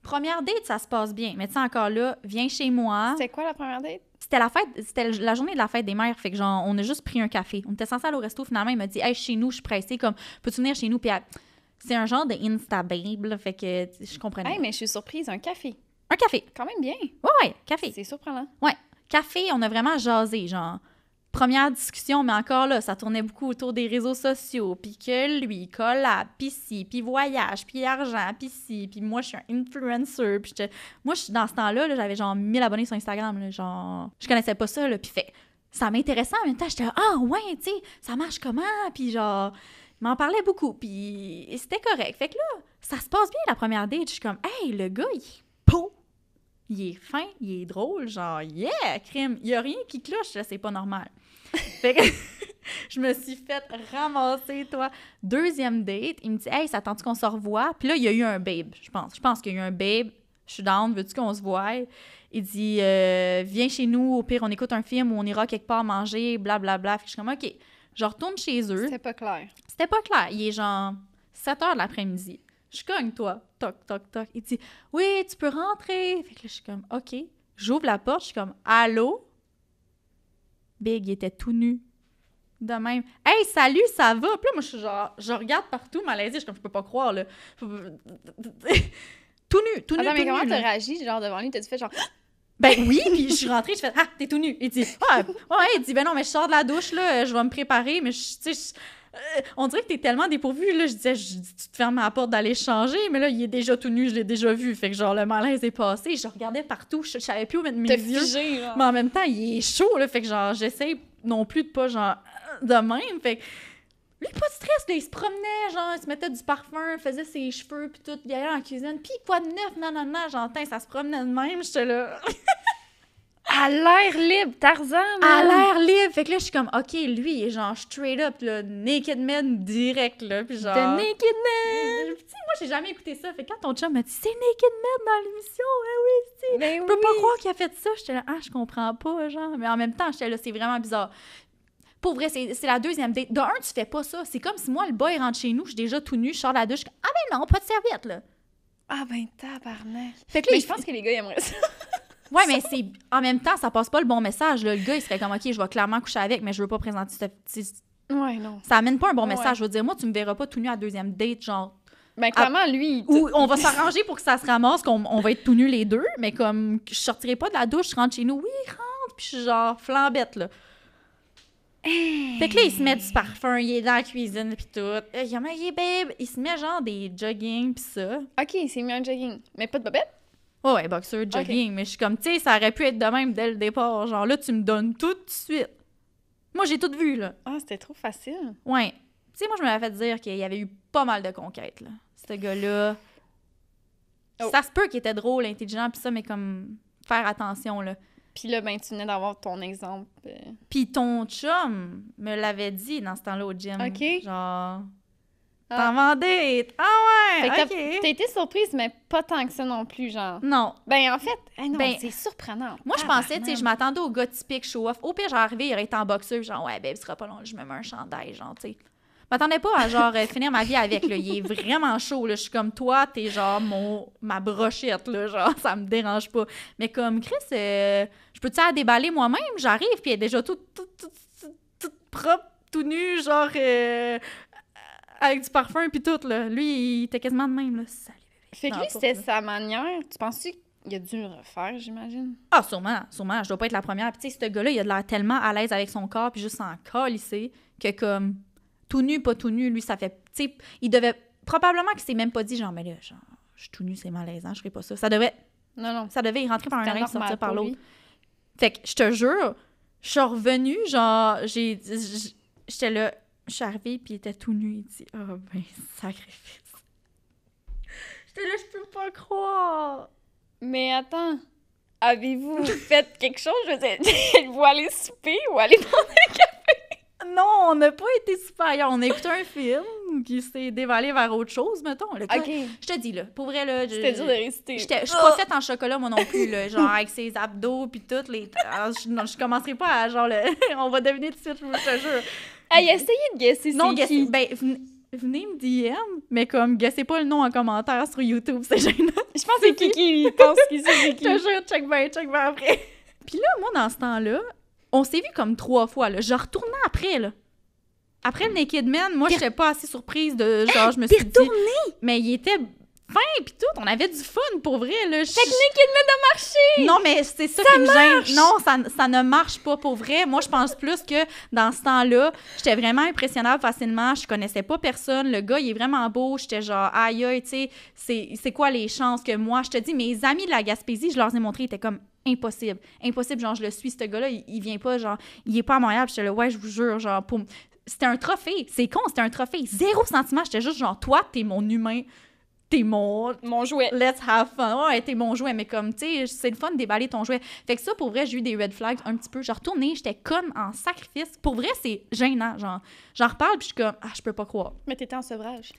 Première date, ça se passe bien. Mais tu sais, encore là, viens chez moi. C'était quoi la première date? C'était la fête, c'était la journée de la fête des mères. Fait que genre, on a juste pris un café. On était censé aller au resto. Finalement, il m'a dit, hey, chez nous, je suis pressée. Comme, peux-tu venir chez nous? Puis c'est un genre de Insta-babe, là, Fait que je comprenais. Hey, mais je suis surprise. Un café. Un café. Quand même bien. Ouais, ouais, café. C'est surprenant. Ouais. Café, on a vraiment jasé, genre. Première discussion, mais encore là, ça tournait beaucoup autour des réseaux sociaux, puis que lui, collab, puis ci, puis voyage, puis argent, puis ci, puis moi, je suis un influencer, puis moi, je- dans ce temps-là, là, j'avais genre 1000 abonnés sur Instagram, genre, je connaissais pas ça, puis fait, ça m'intéressait en même temps, j'étais ah ouais, tu sais, ça marche comment, puis genre, il m'en parlait beaucoup, puis c'était correct, fait que là, ça se passe bien la première date, je suis comme, hey, le gars, il est il est fin, il est drôle, genre, yeah, crime, il y a rien qui cloche, là, c'est pas normal. Fait que je me suis fait ramasser, toi. Deuxième date, il me dit Hey, ça tente qu'on se revoie? Puis là, il y a eu un babe, je pense. Je pense qu'il y a eu un babe. Je suis down, veux-tu qu'on se voie? Il dit euh, Viens chez nous, au pire, on écoute un film ou on ira quelque part manger, blablabla. Bla, bla. Fait que je suis comme OK. Je retourne chez eux. C'est pas clair. C'était pas clair. Il est genre 7 heures de l'après-midi. Je cogne, toi. Toc, toc, toc. Il dit Oui, tu peux rentrer. Fait que là, je suis comme OK. J'ouvre la porte, je suis comme Allô? Big, il était tout nu. De même. Hey, salut, ça va? Puis là, moi, je suis genre, je regarde partout, malaisée. Je suis comme, je peux pas croire, là. tout nu, tout nu. Attends, mais comment t'as réagi, genre, devant lui? T'as-tu fait genre... Ben oui, puis je suis rentrée, je fais Ah, t'es tout nu. Il dit Ah, ouais, il dit Ben non, mais je sors de la douche, là, je vais me préparer, mais tu sais, je- euh, on dirait que t'es tellement dépourvu, là. Je disais, je tu te fermes la porte d'aller changer, mais là, il est déjà tout nu, je l'ai déjà vu. Fait que genre, le malaise est passé. Je regardais partout, je, je savais plus où mettre mes yeux. figé. Mais en même temps, il est chaud, là. Fait que genre, j'essaie non plus de pas, genre, de même. Fait que lui, pas de stress, là. Il se promenait, genre, il se mettait du parfum, faisait ses cheveux, puis tout. Il allait en cuisine. Puis quoi de neuf, non, non, non, j'entends, ça se promenait de même. J'étais là. À l'air libre, Tarzan, à l'air libre. Fait que là, je suis comme, OK, lui, il est genre straight up, là, naked man direct, là. Puis genre. The Naked Man! Tu moi, j'ai jamais écouté ça. Fait que quand ton chum m'a dit, c'est naked man dans l'émission, ah oui, c'est. Ben Je peux oui. pas croire qu'il a fait ça. J'étais là, ah, je comprends pas, genre. Mais en même temps, j'étais là, c'est vraiment bizarre. Pour vrai, c'est c'est la deuxième date. De un, tu fais pas ça. C'est comme si moi, le boy rentre chez nous, je suis déjà tout nu, je sors de la douche. Ah, ben non, pas de serviette, là. Ah ben, tabarnak. Fait que là, Mais je pense que les gars, ils aimeraient ça. Ouais, mais c'est en même temps, ça passe pas le bon message. Là. Le gars, il serait comme, OK, je vais clairement coucher avec, mais je veux pas présenter cette. c'est- Ouais, non. Ça amène pas un bon Ouais. message. Je veux dire, moi, tu me verras pas tout nu à la deuxième date, genre. Ben, clairement, lui... il- Ou on va s'arranger pour que ça se ramasse, qu'on on va être tout nus les deux, mais comme je sortirai pas de la douche, je rentre chez nous, oui, rentre, puis je suis genre flambette, là. Fait que là, il se met du parfum, il est dans la cuisine, puis tout. Euh, Il a babe, il se met genre des jogging, puis ça. OK, c'est mis un jogging. Mais pas de bobette? Oh, ouais, boxer, jogging, mais je suis comme, tu sais, ça aurait pu être de même dès le départ. Genre là, tu me donnes tout de suite. Moi, j'ai tout vu, là. Ah, c'était trop facile. Ouais. Tu sais, moi, je me l'avais fait dire qu'il y avait eu pas mal de conquêtes, là. Ce gars-là. Oh. Ça se peut qu'il était drôle, intelligent, puis ça, mais comme, faire attention, là. Puis là, ben, tu venais d'avoir ton exemple. euh, Puis ton chum me l'avait dit dans ce temps-là au gym. Ok. Genre. T'en vendais. Ah Fait ouais, que ok. T'as été surprise, mais pas tant que ça non plus, genre. Non. Ben, en fait, eh non, Ben, c'est surprenant. Moi, je pensais, tu sais, je m'attendais au gars typique show-off. Au pire, j'arrivais, il aurait été en boxeur, genre, ouais, babe, ce sera pas long, je me mets un chandail, genre, tu sais. Je m'attendais pas à, genre, euh, finir ma vie avec, là. Il est vraiment chaud, là. Je suis comme toi, t'es, genre, mon, ma brochette, là. Genre, ça me dérange pas. Mais comme, Chris, euh, je peux-tu la déballer moi-même? J'arrive, puis elle est déjà toute, toute, toute, toute- toute propre, tout nu, genre, euh, avec du parfum, puis tout, là. Lui, il était quasiment de même, là. Salut. Fait que lui, c'était sa manière. Tu penses-tu qu'il a dû le refaire, j'imagine? Ah, sûrement, sûrement. Je dois pas être la première. Puis, tu sais, ce gars-là, il a de l'air tellement à l'aise avec son corps, puis juste en calisser, que comme, tout nu, pas tout nu, lui, ça fait. Tu sais, il devait. Probablement qu'il s'est même pas dit, genre, mais là, genre, je suis tout nu, c'est malaisant, je ferais pas ça. Ça devait, Non, non. ça devait y rentrer par un oreille, normal sortir par l'autre. Fait que, je te jure, je suis revenue, genre, j'ai. J'étais là, je puis il était tout nu. Il dit, oh, ben, sacrifice. J'étais là, je peux pas croire. Mais attends, avez-vous fait quelque chose? Je veux dire, vous allez souper ou aller prendre Non, on n'a pas été super ailleurs. On a écouté un film qui s'est dévalé vers autre chose, mettons. OK. Je te dis, là, pour vrai, là... je- C'était dur de j'étais- Je suis pas faite en chocolat, moi non plus, là. Genre, avec ses abdos, puis tout, les... Ah, je, non, je commencerai pas à, genre, le... on va deviner tout de suite, je te jure. Hey, essayez de guesser Non, qui. Ben, venez, me DM, mais comme, guessez pas le nom en commentaire sur YouTube, c'est gênant. Je pense que c'est Kiki, il pense qu'il c'est Je te jure, check bien, check bien après. Puis là, moi, dans ce temps-là, on s'est vu comme trois fois, là. Je retournais après, là. Après le Naked Man, moi, j'étais pas assez surprise de genre, je me suis dit... Mais il était fin, puis tout. On avait du fun, pour vrai, là. Je- Technique et de marcher! Non, mais c'est ça, qui me gêne. Non, ça, ça ne marche pas pour vrai. Moi, je pense plus que dans ce temps-là, j'étais vraiment impressionnable facilement. Je connaissais pas personne. Le gars, il est vraiment beau. J'étais genre, aïe, aïe, tu sais, c'est c'est quoi les chances que moi, je te dis, mes amis de la Gaspésie, je leur ai montré, ils étaient comme impossible. Impossible, genre, je le suis, ce gars-là, il, il vient pas, genre, il est pas à Montréal. J'étais là, ouais, je vous jure, genre, pour. C'était un trophée. C'est con, c'était un trophée. Zéro sentiment. J'étais juste genre, toi, t'es mon humain. T'es mon Mon jouet. let's have fun. Ouais, t'es mon jouet, mais comme, tu sais, c'est le fun de déballer ton jouet. Fait que ça, pour vrai, j'ai eu des red flags un petit peu. J'ai retourné, j'étais comme en sacrifice. Pour vrai, c'est gênant, genre. J'en reparle, puis je suis comme, ah, je peux pas croire. Mais t'étais en sevrage.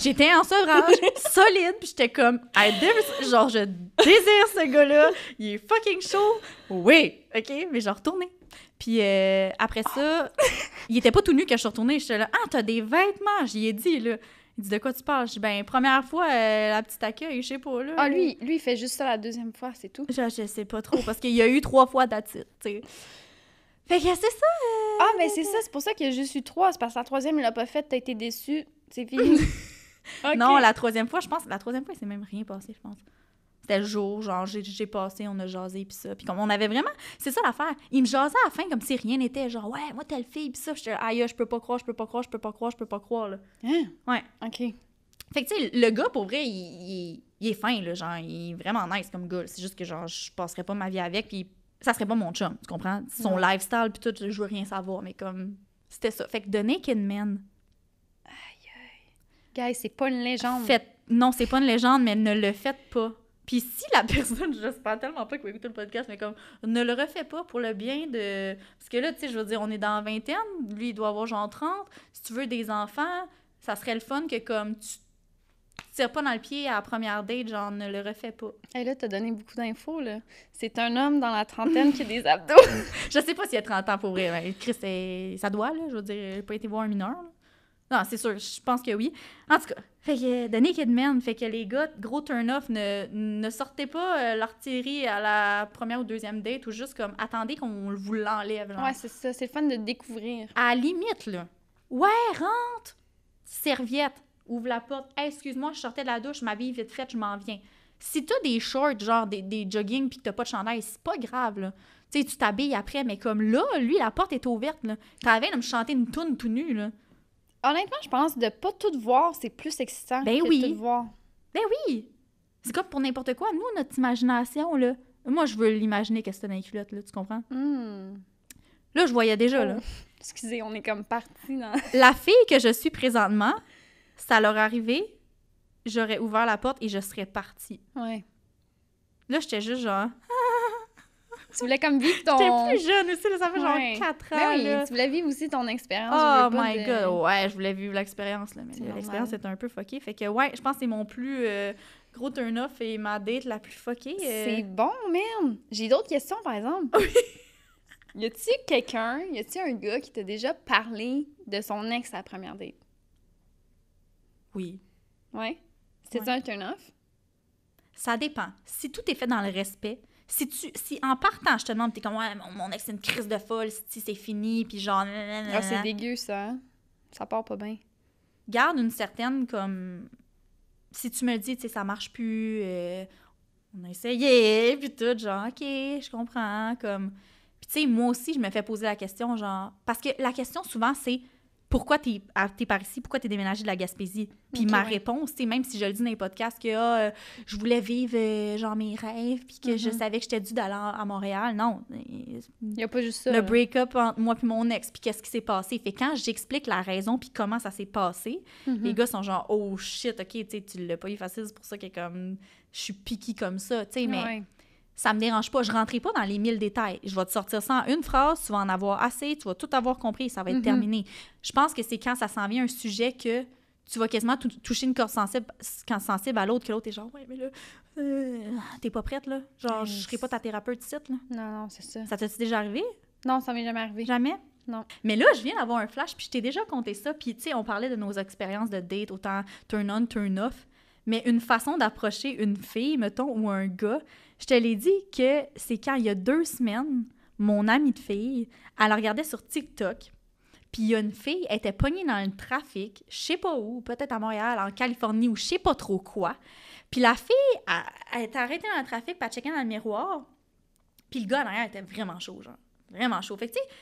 J'étais en sevrage, solide, puis j'étais comme, I genre, je désire ce gars-là. Il est fucking chaud. Oui, OK, mais j'ai retourné. Puis euh, après ça, il était pas tout nu quand je suis retournée. J'étais là, ah, t'as des vêtements. J'y ai dit, là. Il dit, de quoi tu parles? Je dis, ben, première fois, euh, la petite accueil, je sais pas, là. Ah, lui, lui, il fait juste ça la deuxième fois, c'est tout. Je, je sais pas trop, parce qu'il y a eu trois fois d'attitude, tu sais. Fait que c'est ça. euh, Ah, mais c'est ça, c'est pour ça qu'il y a juste eu trois. C'est parce que la troisième, il l'a pas faite, t'as été déçu, c'est fini. Non, la troisième fois, je pense, la troisième fois, il s'est même rien passé, je pense. C'était le jour, genre, j'ai- passé, on a jasé, puis ça. Puis comme on avait vraiment... C'est ça l'affaire. Il me jasait à la fin comme si rien n'était. Genre, ouais, moi, telle fille, puis ça. J'étais, aïe, je peux pas croire, je peux pas croire, je peux pas croire, je peux pas croire, là. Hein? Ouais. OK. Fait que, tu sais, le gars, pour vrai, il, il- il est fin, là. Genre, il est vraiment nice comme gars. C'est juste que, genre, je passerais pas ma vie avec, puis ça serait pas mon chum, tu comprends? Son Ouais. lifestyle, puis tout, je veux rien savoir, mais comme... C'était ça. Fait que The Naked Man, Guys, c'est pas une légende. Faites... Non, c'est pas une légende, mais ne le faites pas. Puis si la personne, j'espère tellement pas qu'il va écouter le podcast, mais comme, ne le refait pas pour le bien de... Parce que là, tu sais, je veux dire, on est dans la vingtaine, lui, il doit avoir genre 30. Si tu veux des enfants, ça serait le fun que comme tu tires pas dans le pied à la première date, genre, ne le refais pas. Hey, là, t'as donné beaucoup d'infos, là. C'est un homme dans la trentaine qui a des abdos. Je sais pas s'il y a 30 ans pour vrai. mais Chris, ça doit, là. Je veux dire, j'ai pas été voir un mineur. là. Non, c'est sûr, je pense que oui. En tout cas, fait que The Naked Man, fait que les gars, gros turn-off, ne, ne sortez pas euh, l'artillerie à la première ou deuxième date ou juste comme attendez qu'on vous l'enlève. genre. ouais, c'est ça. C'est le fun de découvrir. À la limite, là. Ouais, rentre! Serviette, ouvre la porte. Hey, excuse-moi, je sortais de la douche, je m'habille vite fait, je m'en viens. Si t'as des shorts, genre des, des jogging, puis que t'as pas de chandail, c'est pas grave, là. Tu sais, tu t'habilles après, mais comme là, lui, la porte est ouverte, là. T'avais de me chanter une toune tout nu, là. Honnêtement, je pense de pas tout voir, c'est plus excitant Ben que oui. tout voir. Ben oui! C'est comme pour n'importe quoi. Nous, notre imagination, là. Moi, je veux l'imaginer qu'est-ce que dans les culottes, là, tu comprends? Hmm. Là, je voyais déjà, là. Excusez, on est comme parti dans... La fille que je suis présentement, ça leur arrivé, j'aurais ouvert la porte et je serais partie. Ouais. Là, j'étais juste genre. Tu voulais comme vivre ton... J'étais plus jeune aussi, là, ça fait Ouais. genre 4 ans. Ben oui, là. tu voulais vivre aussi ton expérience. Oh my de- god, ouais, je voulais vivre l'expérience, là, mais C'est l'expérience est un peu fuckée. Fait que, ouais, je pense que c'est mon plus euh, gros turn-off et ma date la plus fuckée. euh, C'est bon, merde! J'ai d'autres questions, par exemple. y a-tu quelqu'un, y a-tu un gars qui t'a déjà parlé de son ex à la première date? Oui. Ouais? C'était Ouais. un turn-off? Ça dépend. Si tout est fait dans le respect, si tu si en partant, je te demande, t'es comme, ouais, mon, mon ex, c'est une crise de folle, si c'est fini, puis genre, Ah, c'est dégueu, ça. hein? Ça part pas bien. garde une certaine comme si tu me dis tu sais ça marche plus euh, on a essayé puis tout genre OK je comprends comme puis tu sais moi aussi je me fais poser la question genre parce que la question souvent c'est pourquoi t'es par ici pourquoi t'es déménagé de la Gaspésie? Puis ma ouais. réponse sais même si je le dis dans les podcasts que ah, euh, je voulais vivre euh, genre mes rêves puis que je Mhm. savais que j'étais due d'aller à Montréal non Y a pas juste ça. le break-up entre moi puis mon ex, puis qu'est-ce qui s'est passé? Fait que quand j'explique la raison puis comment ça s'est passé, Mhm. les gars sont genre « Oh shit, OK, tu l'as pas eu facile, c'est pour ça que comme je suis piquée comme ça. » Tu sais, mais Ouais. Ça me dérange pas. Je rentrerai pas dans les mille détails. Je vais te sortir ça en une phrase, tu vas en avoir assez, tu vas tout avoir compris, ça va être Mhm. terminé. Je pense que c'est quand ça s'en vient un sujet que tu vas quasiment tou- toucher une corde sensible, sensible à l'autre, que l'autre est genre « Ouais, mais là, euh, t'es pas prête, là? Genre, je serai pas ta thérapeute ici, là. Non, non, c'est ça. Ça t'est déjà arrivé? Non, ça m'est jamais arrivé. Jamais? Non. Mais là, je viens d'avoir un flash, puis je t'ai déjà conté ça, puis tu sais, on parlait de nos expériences de date, autant turn on, turn off, mais une façon d'approcher une fille, mettons, ou un gars, je te l'ai dit que c'est quand il y a deux semaines, mon amie de fille, elle regardait sur TikTok, Puis il y a une fille, elle était pognée dans le trafic, je sais pas où, peut-être à Montréal, en Californie ou je sais pas trop quoi. Puis la fille, elle, elle était arrêtée dans le trafic, elle checkait dans le miroir. Puis le gars en arrière était vraiment chaud, genre. Vraiment chaud. Fait que tu sais,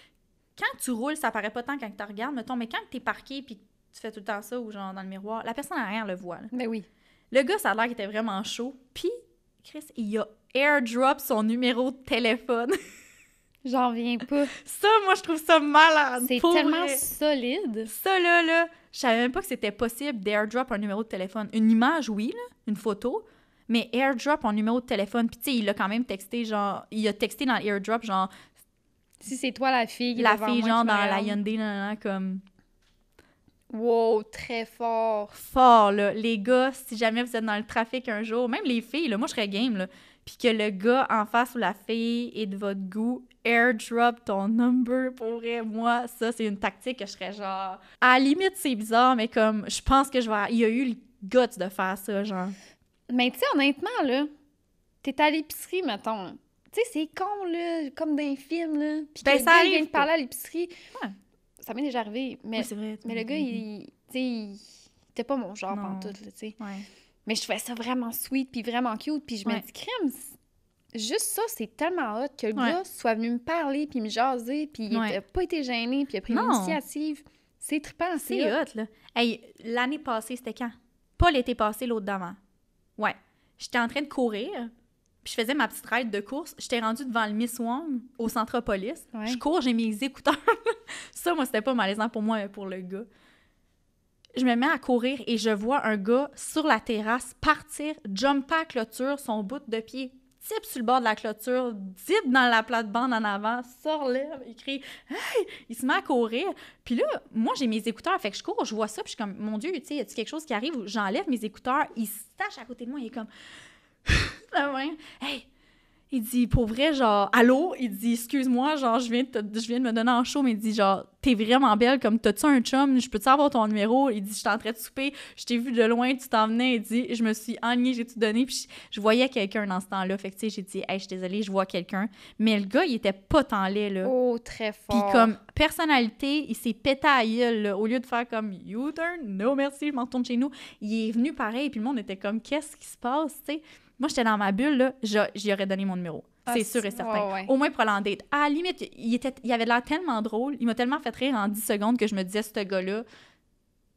quand tu roules, ça paraît pas tant quand tu regardes, mettons, mais quand tu es parqué puis tu fais tout le temps ça ou genre dans le miroir, la personne en arrière le voit. là. Ben oui. Le gars, ça a l'air qu'il était vraiment chaud. Puis, Chris, il a airdrop son numéro de téléphone. J'en reviens pas. ça, moi, je trouve ça malade. C'est tellement vrai. solide. Ça, là, là, je savais même pas que c'était possible d'airdrop un numéro de téléphone. Une image, oui, là, une photo, mais airdrop un numéro de téléphone. Puis, tu sais, il a quand même texté, genre, il a texté dans airdrop, genre, Si c'est toi la fille, la fille, genre, dans la. Hyundai, nan, nan, comme, Wow, très fort. fort, là. Les gars, si jamais vous êtes dans le trafic un jour, même les filles, là, moi, je serais game, là. Puis que le gars en face ou la fille est de votre goût, airdrop ton number, pour vrai, moi, ça, c'est une tactique que je serais genre... À la limite, c'est bizarre, mais comme, je pense que je vais... Il y a eu le guts de faire ça, genre. Mais tu sais, honnêtement, là, t'es à l'épicerie, mettons. Tu sais, c'est con, là, comme dans les films, là. Puis Ben, que le ça arrive, vient de parler à l'épicerie. Ouais. Ça m'est déjà arrivé. Mais, Oui, c'est vrai. mais le gars, il, tu sais, il était pas mon genre pantoute, là, tu sais. Ouais. Mais je trouvais ça vraiment sweet, puis vraiment cute. Puis je me dis, crème, c- juste ça, c'est tellement hot que le Ouais. gars soit venu me parler, puis me jaser, puis il Ouais. a pas été gêné, puis il a pris l'initiative. C'est trippant, c'est C'est hot. hot, là. Hey, l'année passée, c'était quand? Pas l'été passé, l'autre d'avant. Ouais. J'étais en train de courir, puis je faisais ma petite ride de course. J'étais rendue devant le Miss Wong, au Centropolis. Ouais. Je cours, j'ai mes écouteurs. ça, moi, c'était pas malaisant pour moi, pour le gars. Je me mets à courir et je vois un gars sur la terrasse partir, jumper à la clôture, son bout de pied type sur le bord de la clôture, dip dans la plate-bande en avant, se relève, il crie « Hey! » Il se met à courir. Puis là, moi, j'ai mes écouteurs, fait que je cours, je vois ça, puis je suis comme « Mon Dieu, tu sais, y a-t-il quelque chose qui arrive? » J'enlève mes écouteurs, il se tâche à côté de moi, il est comme « La main. Hey! » Il dit, pour vrai, genre, allô? Il dit, excuse-moi, genre, je viens, de je viens de me donner en show, mais il dit, genre, t'es vraiment belle, comme, t'as-tu un chum? Je peux-tu avoir ton numéro? Il dit, je suis en train de souper, je t'ai vu de loin, tu t'en venais. Il dit, je me suis enignée, j'ai tout donné, puis je, je voyais quelqu'un dans ce temps-là. Fait que, tu sais, j'ai dit, hey, je suis désolée, je vois quelqu'un. Mais le gars, il était pas tant laid, là. Oh, très Puis fort. comme personnalité, il s'est pété à gueule, là. Au lieu de faire comme « U-turn, no merci, je m'en retourne chez nous », il est venu pareil, puis le monde était comme « Qu'est-ce qui se passe? » tu sais? Moi, j'étais dans ma bulle, là, j'y aurais donné mon numéro. Ah, c'est sûr et certain. ouais, ouais. Au moins pour aller en date. À la limite, il, était, il avait l'air tellement drôle, il m'a tellement fait rire en 10 secondes que je me disais, ce gars-là,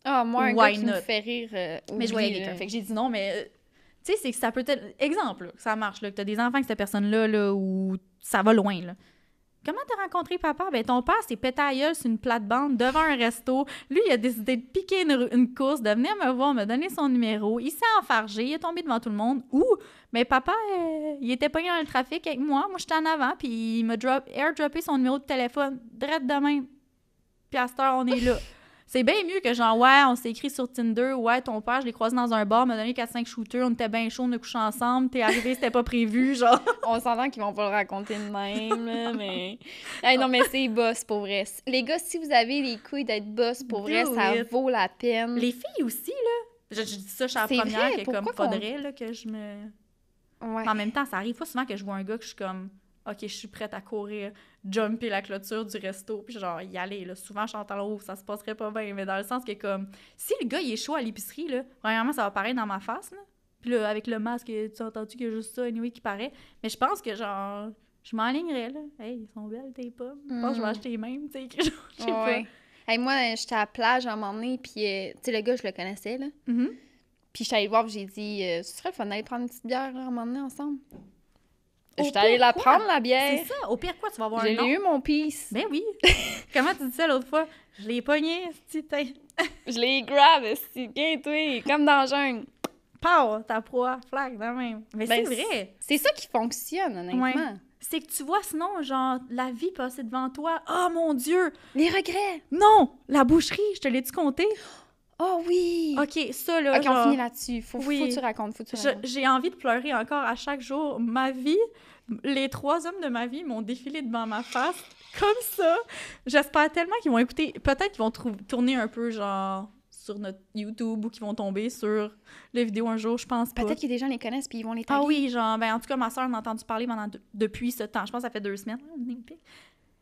Ah, moi, un Why gars qui me fait rire. euh, mais je voyais quelqu'un. là. Fait que j'ai dit non, mais euh, tu sais, c'est que ça peut être. Exemple, là, ça marche, là, que t'as des enfants avec cette personne-là, là, où ça va loin, là. Comment t'as rencontré papa? Ben, ton père s'est pété à sur une plate-bande devant un resto. Lui, il a décidé de piquer une, course, de venir me voir, me donner son numéro. Il s'est enfargé, il est tombé devant tout le monde. Ou, mais papa, euh, il était pogné dans le trafic avec moi. Moi, j'étais en avant, puis il m'a drop, airdroppé son numéro de téléphone, direct de même. Puis à cette heure, on est là. C'est bien mieux que genre, ouais, on s'est écrit sur Tinder, ouais, ton père, je l'ai croisé dans un bar, m'a donné 4-5 shooters, on était bien chaud, on a couché ensemble, t'es arrivé, c'était pas prévu, genre. On s'entend qu'ils vont pas le raconter de même, mais... Hey, non, mais c'est boss, pour vrai. Les gars, si vous avez les couilles d'être boss, pour vrai, Do ça it. vaut la peine. Les filles aussi, là. Je, je dis ça, je suis la première vrai, que comme faudrait là, que je me. Ouais. En même temps, ça arrive pas souvent que je vois un gars que je suis comme OK, je suis prête à courir, jumper la clôture du resto, puis genre y aller. Là. Souvent, je en haut, ça se passerait pas bien, mais dans le sens que comme si le gars il est chaud à l'épicerie, là, premièrement, ça va paraître dans ma face, là. Puis là, avec le masque, tu as entendu qu'il y a juste ça, anyway, qui paraît. Mais je pense que genre. Je m'enlignerais, là. Hey, ils sont belles, tes pommes. Je pense que je vais Mm. acheter les mêmes, tu sais. que Je sais Ouais. Hey, moi, j'étais à la plage à un moment donné, puis, euh, tu sais, le gars, je le connaissais, là. pas. Mhm. Puis j'étais allée le voir, j'ai dit, euh, ce serait le fun d'aller prendre une petite bière, là, à un moment donné, ensemble. J'étais allée la prendre, la bière. C'est ça. Au pire, quoi, tu vas avoir J'ai un nom? eu mon piece. Ben oui. Comment tu dis ça l'autre fois? Je l'ai pogné, si t'es. Je l'ai grab, c'est bien, toi, comme dans le jungle. Pow, ta proie, flag, de même. Mais Ben, c'est vrai. C'est ça qui fonctionne, honnêtement. Ouais. C'est que tu vois, sinon, genre, la vie passer devant toi. Oh mon Dieu! Les regrets. Non! La boucherie, je te l'ai-tu compté? Oh oui. Ok, ça, là. Ok, genre, on finit là-dessus. Faut, oui. faut que tu racontes, faut que tu racontes. J'ai envie de pleurer encore à chaque jour. Ma vie, les trois hommes de ma vie m'ont défilé devant ma face comme ça. J'espère tellement qu'ils vont écouter. Peut-être qu'ils vont tourner un peu, genre, sur notre YouTube ou qu'ils vont tomber sur les vidéos un jour, je pense pas. Peut-être que des gens les connaissent puis ils vont les taguer. Ah oui, genre, ben en tout cas, ma soeur en a entendu parler pendant de- depuis ce temps. Je pense que ça fait deux semaines.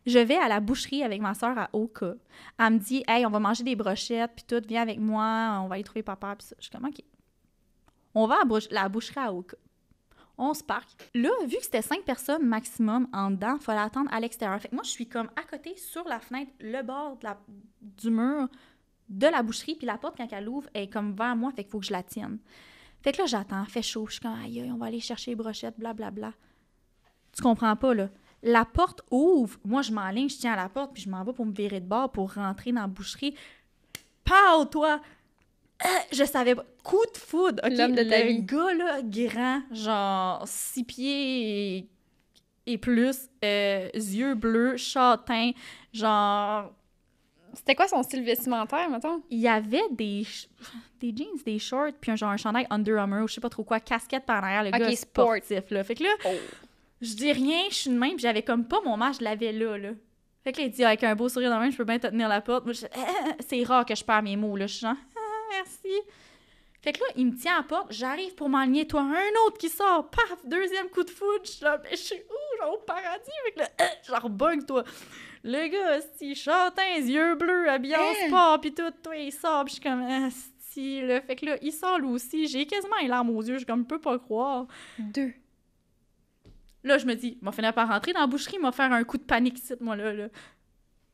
Je vais à la boucherie avec ma soeur à Oka. Elle me dit Hey, on va manger des brochettes, puis tout, viens avec moi, on va aller trouver papa, puis ça. Je suis comme OK. On va à la boucherie à Oka. On se parque. Là, vu que c'était cinq personnes maximum en dedans, il fallait attendre à l'extérieur. Fait que moi, je suis comme à côté, sur la fenêtre, le bord du mur de la boucherie, puis la porte, quand elle ouvre, elle est comme vers moi, fait qu'il faut que je la tienne. Fait que là, j'attends, fait chaud. Je suis comme, aïe, on va aller chercher les brochettes, blablabla. Tu comprends pas, là. La porte ouvre. Moi, je m'enligne, je tiens à la porte, puis je m'en vais pour me virer de bord pour rentrer dans la boucherie. Pow, toi! Euh, je savais pas. Coup de foudre. ok? L'homme de ta Le vie. gars, là, grand, genre six pieds et, et plus, euh, yeux bleus, châtains, genre C'était quoi son style vestimentaire, mettons? il y avait des, jeans, des shorts, puis un genre un chandail Under Armour, ou je sais pas trop quoi, casquette par derrière, le Ok, gars sport. sportif, là. Fait que là, Oh. Je dis rien, je suis de même, puis j'avais comme pas mon match, je l'avais là, là. Fait que là, il dit, avec un beau sourire dans la main, je peux bien te tenir la porte. Moi, je- c'est rare que je perds mes mots, là. Je suis genre, Ah, merci. Fait que là, il me tient à la porte, j'arrive pour m'enligner, toi, un autre qui sort, paf, deuxième coup de foudre, je suis là, mais je suis où, genre au paradis? Fait que là, genre bug, toi. Le gars, si châtain, yeux bleus, habillé en Hein? sport, pis tout, toi, il sort, pis je suis comme, si, là. Fait que là, il sort lui aussi, j'ai quasiment les larmes aux yeux, je suis comme, je peux pas croire. Deux. Là, je me dis, m'a finir par rentrer dans la boucherie, m'a faire un coup de panique ici, moi, là. là.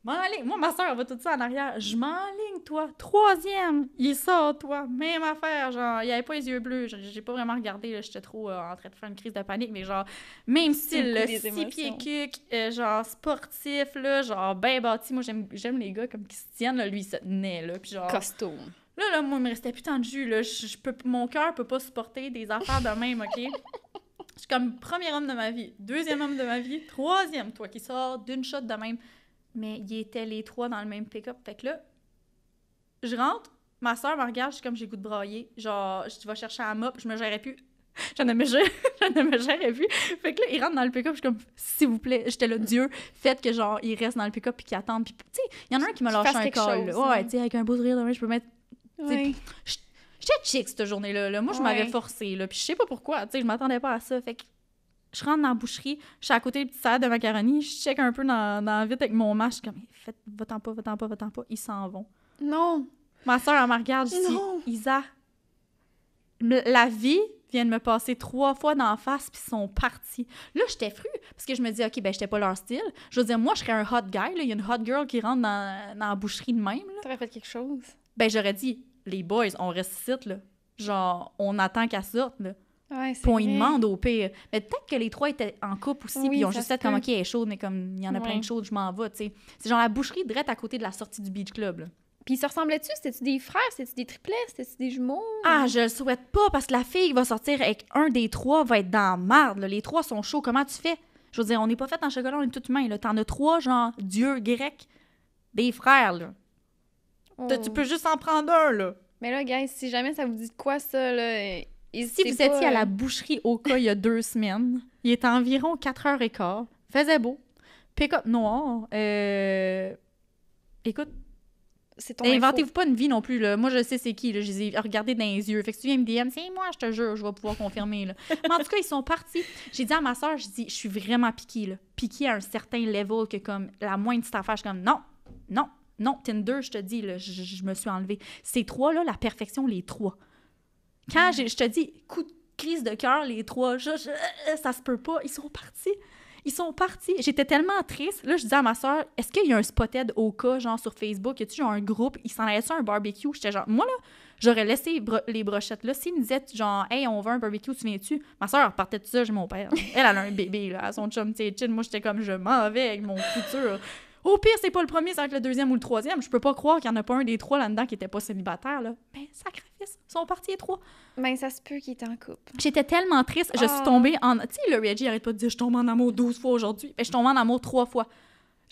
M'enligne. Moi, ma soeur, elle va tout ça en arrière. Je m'enligne, toi. Troisième. Il sort, toi. Même affaire. Genre, il avait pas les yeux bleus. J'ai pas vraiment regardé, là. J'étais trop euh, en train de faire une crise de panique, mais genre, même style, le six pieds kick, euh, genre, sportif, là, genre, ben bâti. Moi, j'aime j'aime les gars comme qui se tiennent, là. Lui, il se tenait, là. Puis genre, Costaud. Là, là, moi, il me restait plus tant de jus, là. Je, je peux, mon cœur peut pas supporter des affaires de même, OK? Je suis comme premier homme de ma vie, deuxième homme de ma vie, troisième, toi, qui sort d'une shot de même. Mais ils étaient les trois dans le même pick-up. Fait que là, je rentre, ma soeur me regarde, je suis comme, j'ai goût de brailler. Genre, je vais chercher un mop, je me gérais plus. Je ne me gérais, je ne me plus. Fait que là, il rentre dans le pick-up, je suis comme, s'il vous plaît, j'étais là, Dieu, faites que genre, il reste dans le pick-up puis qu'il attende. Puis, tu sais, il y en a un qui m'a lâché un là. chose, Ouais, ouais. tu sais, avec un beau sourire demain, je peux mettre Ouais. J'étais chic cette journée-là. là. Moi, je m'avais Ouais. forcée. Là. Puis je sais pas pourquoi. Tu sais, je m'attendais pas à ça. Fait que je rentre dans la boucherie. Je suis à côté des petites salades de macaroni. Je check un peu dans, dans vite avec mon masque. Je suis comme, faites, va-t'en pas, va-t'en pas, va-t'en pas. Ils s'en vont. Non. Ma soeur, elle me regarde. Je dis, Non. Isa, la vie vient de me passer trois fois d'en face, puis ils sont partis. Là, j'étais fru, parce que je me dis, OK, ben, j'étais pas leur style. Je veux dire, moi, je serais un hot guy. Il y a une hot girl qui rentre dans, dans la boucherie de même. là. T'aurais fait quelque chose. Ben, j'aurais dit, les boys, on reste ici, là. Genre, on attend qu'elle sorte, là. Ouais, Puis on demande au pire. Mais peut-être que les trois étaient en couple aussi, Oui, puis ils ont juste fait comme. OK, elle est chaude, mais comme, il y en a plein de chaudes, je m'en vais, tu sais. C'est genre la boucherie direct à côté de la sortie du beach club, là. Puis ils se ressemblaient-tu? C'était-tu des frères? C'était-tu des triplets? C'était-tu des jumeaux? Ah, je le souhaite pas, parce que la fille qui va sortir avec un des trois va être dans marde, là. Les trois sont chauds, comment tu fais? Je veux dire, on n'est pas fait en chocolat, on est tout humain, là. T'en as trois, genre, dieu grec, des frères, là. Tu peux juste en prendre un, là? Mais là, guys, si jamais ça vous dit de quoi, ça, là, Si vous pas, étiez à euh, la boucherie au cas il y a deux semaines, il était environ 4h15, faisait beau, pick-up noir, euh... écoute, C'est ton info. inventez-vous pas une vie non plus, là. Moi, je sais c'est qui, là. Je les ai regardés dans les yeux. Fait que si tu viens me DM, c'est moi, je te jure, je vais pouvoir confirmer, là. Mais en tout cas, ils sont partis. J'ai dit à ma soeur, je dis, je suis vraiment piquée, là. Piquée à un certain level que, comme, la moindre petite affaire, je suis comme, non, non, non, Tinder, je te dis, là, je, me suis enlevée. Ces trois-là, la perfection, les trois. Quand j'ai- je te dis, coup de crise de cœur, les trois, je- je- euh, ça se peut pas, ils sont partis. Ils sont partis. J'étais tellement triste. Là, je disais à ma soeur, est-ce qu'il y a un spotted au cas, genre sur Facebook? Y a-tu genre un groupe? Ils s'en allaient sur un barbecue? J'étais genre, moi là, j'aurais laissé bro- les brochettes là. S'ils me disaient, genre, hey, on veut un barbecue, tu viens-tu? Ma soeur repartait de ça, j'ai mon père. Elle, elle a un bébé, là, à son chum, tu sais, chill. Moi, j'étais comme, je m'en vais avec mon futur. Au pire, c'est pas le premier, ça va être le deuxième ou le troisième. Je peux pas croire qu'il y en a pas un des trois là-dedans qui était pas célibataire, là. Ben, sacrifice. Ils sont partis les trois. Ben, ça se peut qu'il était en couple. J'étais tellement triste. Je suis Ah. tombée en. Tu sais, le Reggie arrête pas de dire je tombe en amour 12 fois aujourd'hui. Ben, je suis tombée en amour trois fois.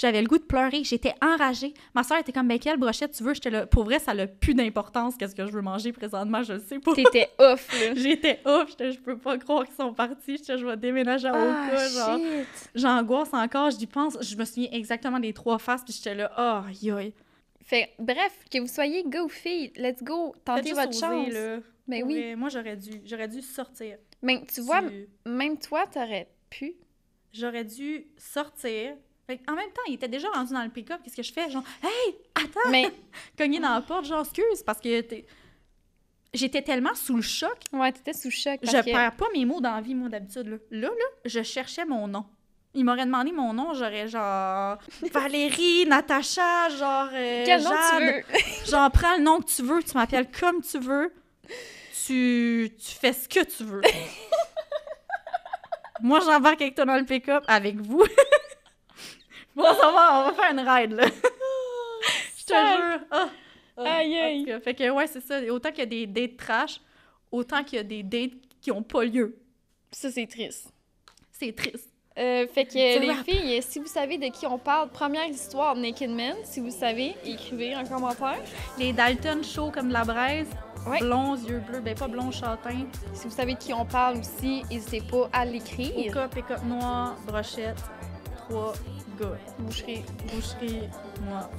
J'avais le goût de pleurer. J'étais enragée. Ma soeur était comme, ben, quelle brochette tu veux? J'étais là. Pour vrai, ça n'a plus d'importance. Qu'est-ce que je veux manger présentement? Je le sais pas. T'étais off, là. J'étais off. J'étais, je peux pas croire qu'ils sont partis. J'étais, je vais déménager à Ah, Oka. Genre, shit. j'angoisse encore. J'y pense. Je me souviens exactement des trois faces. Puis j'étais là, oh, aïe. Fait, bref, que vous soyez go filles, let's go, tentez votre oser, chance. là. Ben oui. Moi, j'aurais dû, j'aurais dû sortir. Mais tu vois, Du- même toi, t'aurais pu. J'aurais dû sortir en même temps, il était déjà rendu dans le pick-up. Qu'est-ce que je fais? Genre, hey, attends! Mais, Cogner dans la porte, genre, excuse, parce que t'es- j'étais tellement sous le choc. ouais, t'étais sous choc. Je que- perds pas mes mots dans la vie, moi, d'habitude. Là. là, là, je cherchais mon nom. Il m'aurait demandé mon nom, j'aurais genre Valérie, Natacha, genre euh, Quel nom tu veux? Genre, prends le nom que tu veux, tu m'appelles comme tu veux. Tu, tu fais ce que tu veux. Moi, j'embarque avec toi dans le pick-up, avec vous. Bon, ça va, on va faire une ride, là. Je te jure. Ah, Aïe, en aïe. cas, Fait que, ouais, c'est ça. Autant qu'il y a des dates trash, autant qu'il y a des dates qui ont pas lieu. Ça, c'est triste. C'est triste. Euh, fait que les rap. filles, si vous savez de qui on parle, première histoire Naked Men, si vous savez, écrivez un commentaire. Les Dalton chauds comme de la braise, Ouais. blonds, yeux bleus, ben pas blonds châtains, Si vous savez de qui on parle aussi, n'hésitez pas à l'écrire. Oka, pick-up noir, brochette, trois gars. Boucherie. Boucherie, moi.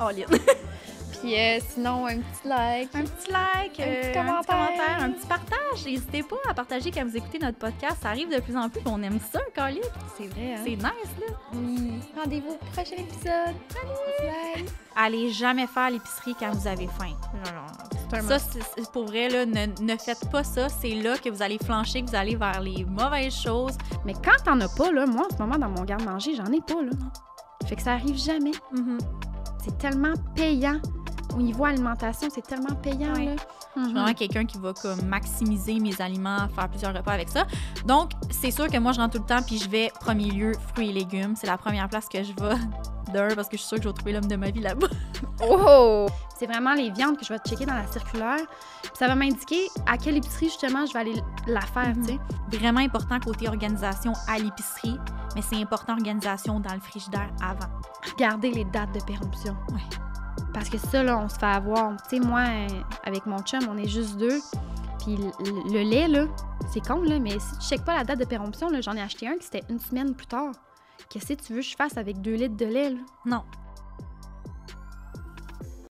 Oh, libre. Puis euh, sinon, un petit like. Un petit like, Un euh, petit un petit commentaire. un petit partage. N'hésitez pas à partager quand vous écoutez notre podcast. Ça arrive de plus en plus, puis on aime ça, Colin. C'est vrai, hein? C'est nice, là. Oui. Rendez-vous au prochain épisode. Bye! Allez jamais faire l'épicerie quand vous avez faim. Ça, c'est pour vrai, là, ne, ne faites pas ça. C'est là que vous allez flancher, que vous allez vers les mauvaises choses. Mais quand t'en as pas, là, moi, en ce moment, dans mon garde-manger, j'en ai pas, là. Fait que ça arrive jamais. Mhm. C'est tellement payant. Au niveau alimentation, c'est tellement payant, Ouais. là. Je suis vraiment quelqu'un qui va comme maximiser mes aliments, faire plusieurs repas avec ça. Donc, c'est sûr que moi, je rentre tout le temps, puis je vais, premier lieu, fruits et légumes. C'est la première place que je vais d'un, parce que je suis sûre que je vais trouver l'homme de ma vie là-bas. Oh! C'est vraiment les viandes que je vais checker dans la circulaire. Puis ça va m'indiquer à quelle épicerie, justement, je vais aller la faire, tu sais. Vraiment important côté organisation à l'épicerie, mais c'est important organisation dans le frigidaire avant. Regarder les dates de péremption. Ouais. Parce que ça, là, on se fait avoir. Tu sais, moi, euh, avec mon chum, on est juste deux. Puis le, lait, là, c'est con, là, mais si tu checkes pas la date de péremption, j'en ai acheté un qui c'était une semaine plus tard. Qu'est-ce que tu veux que je fasse avec deux litres de lait, là? Non,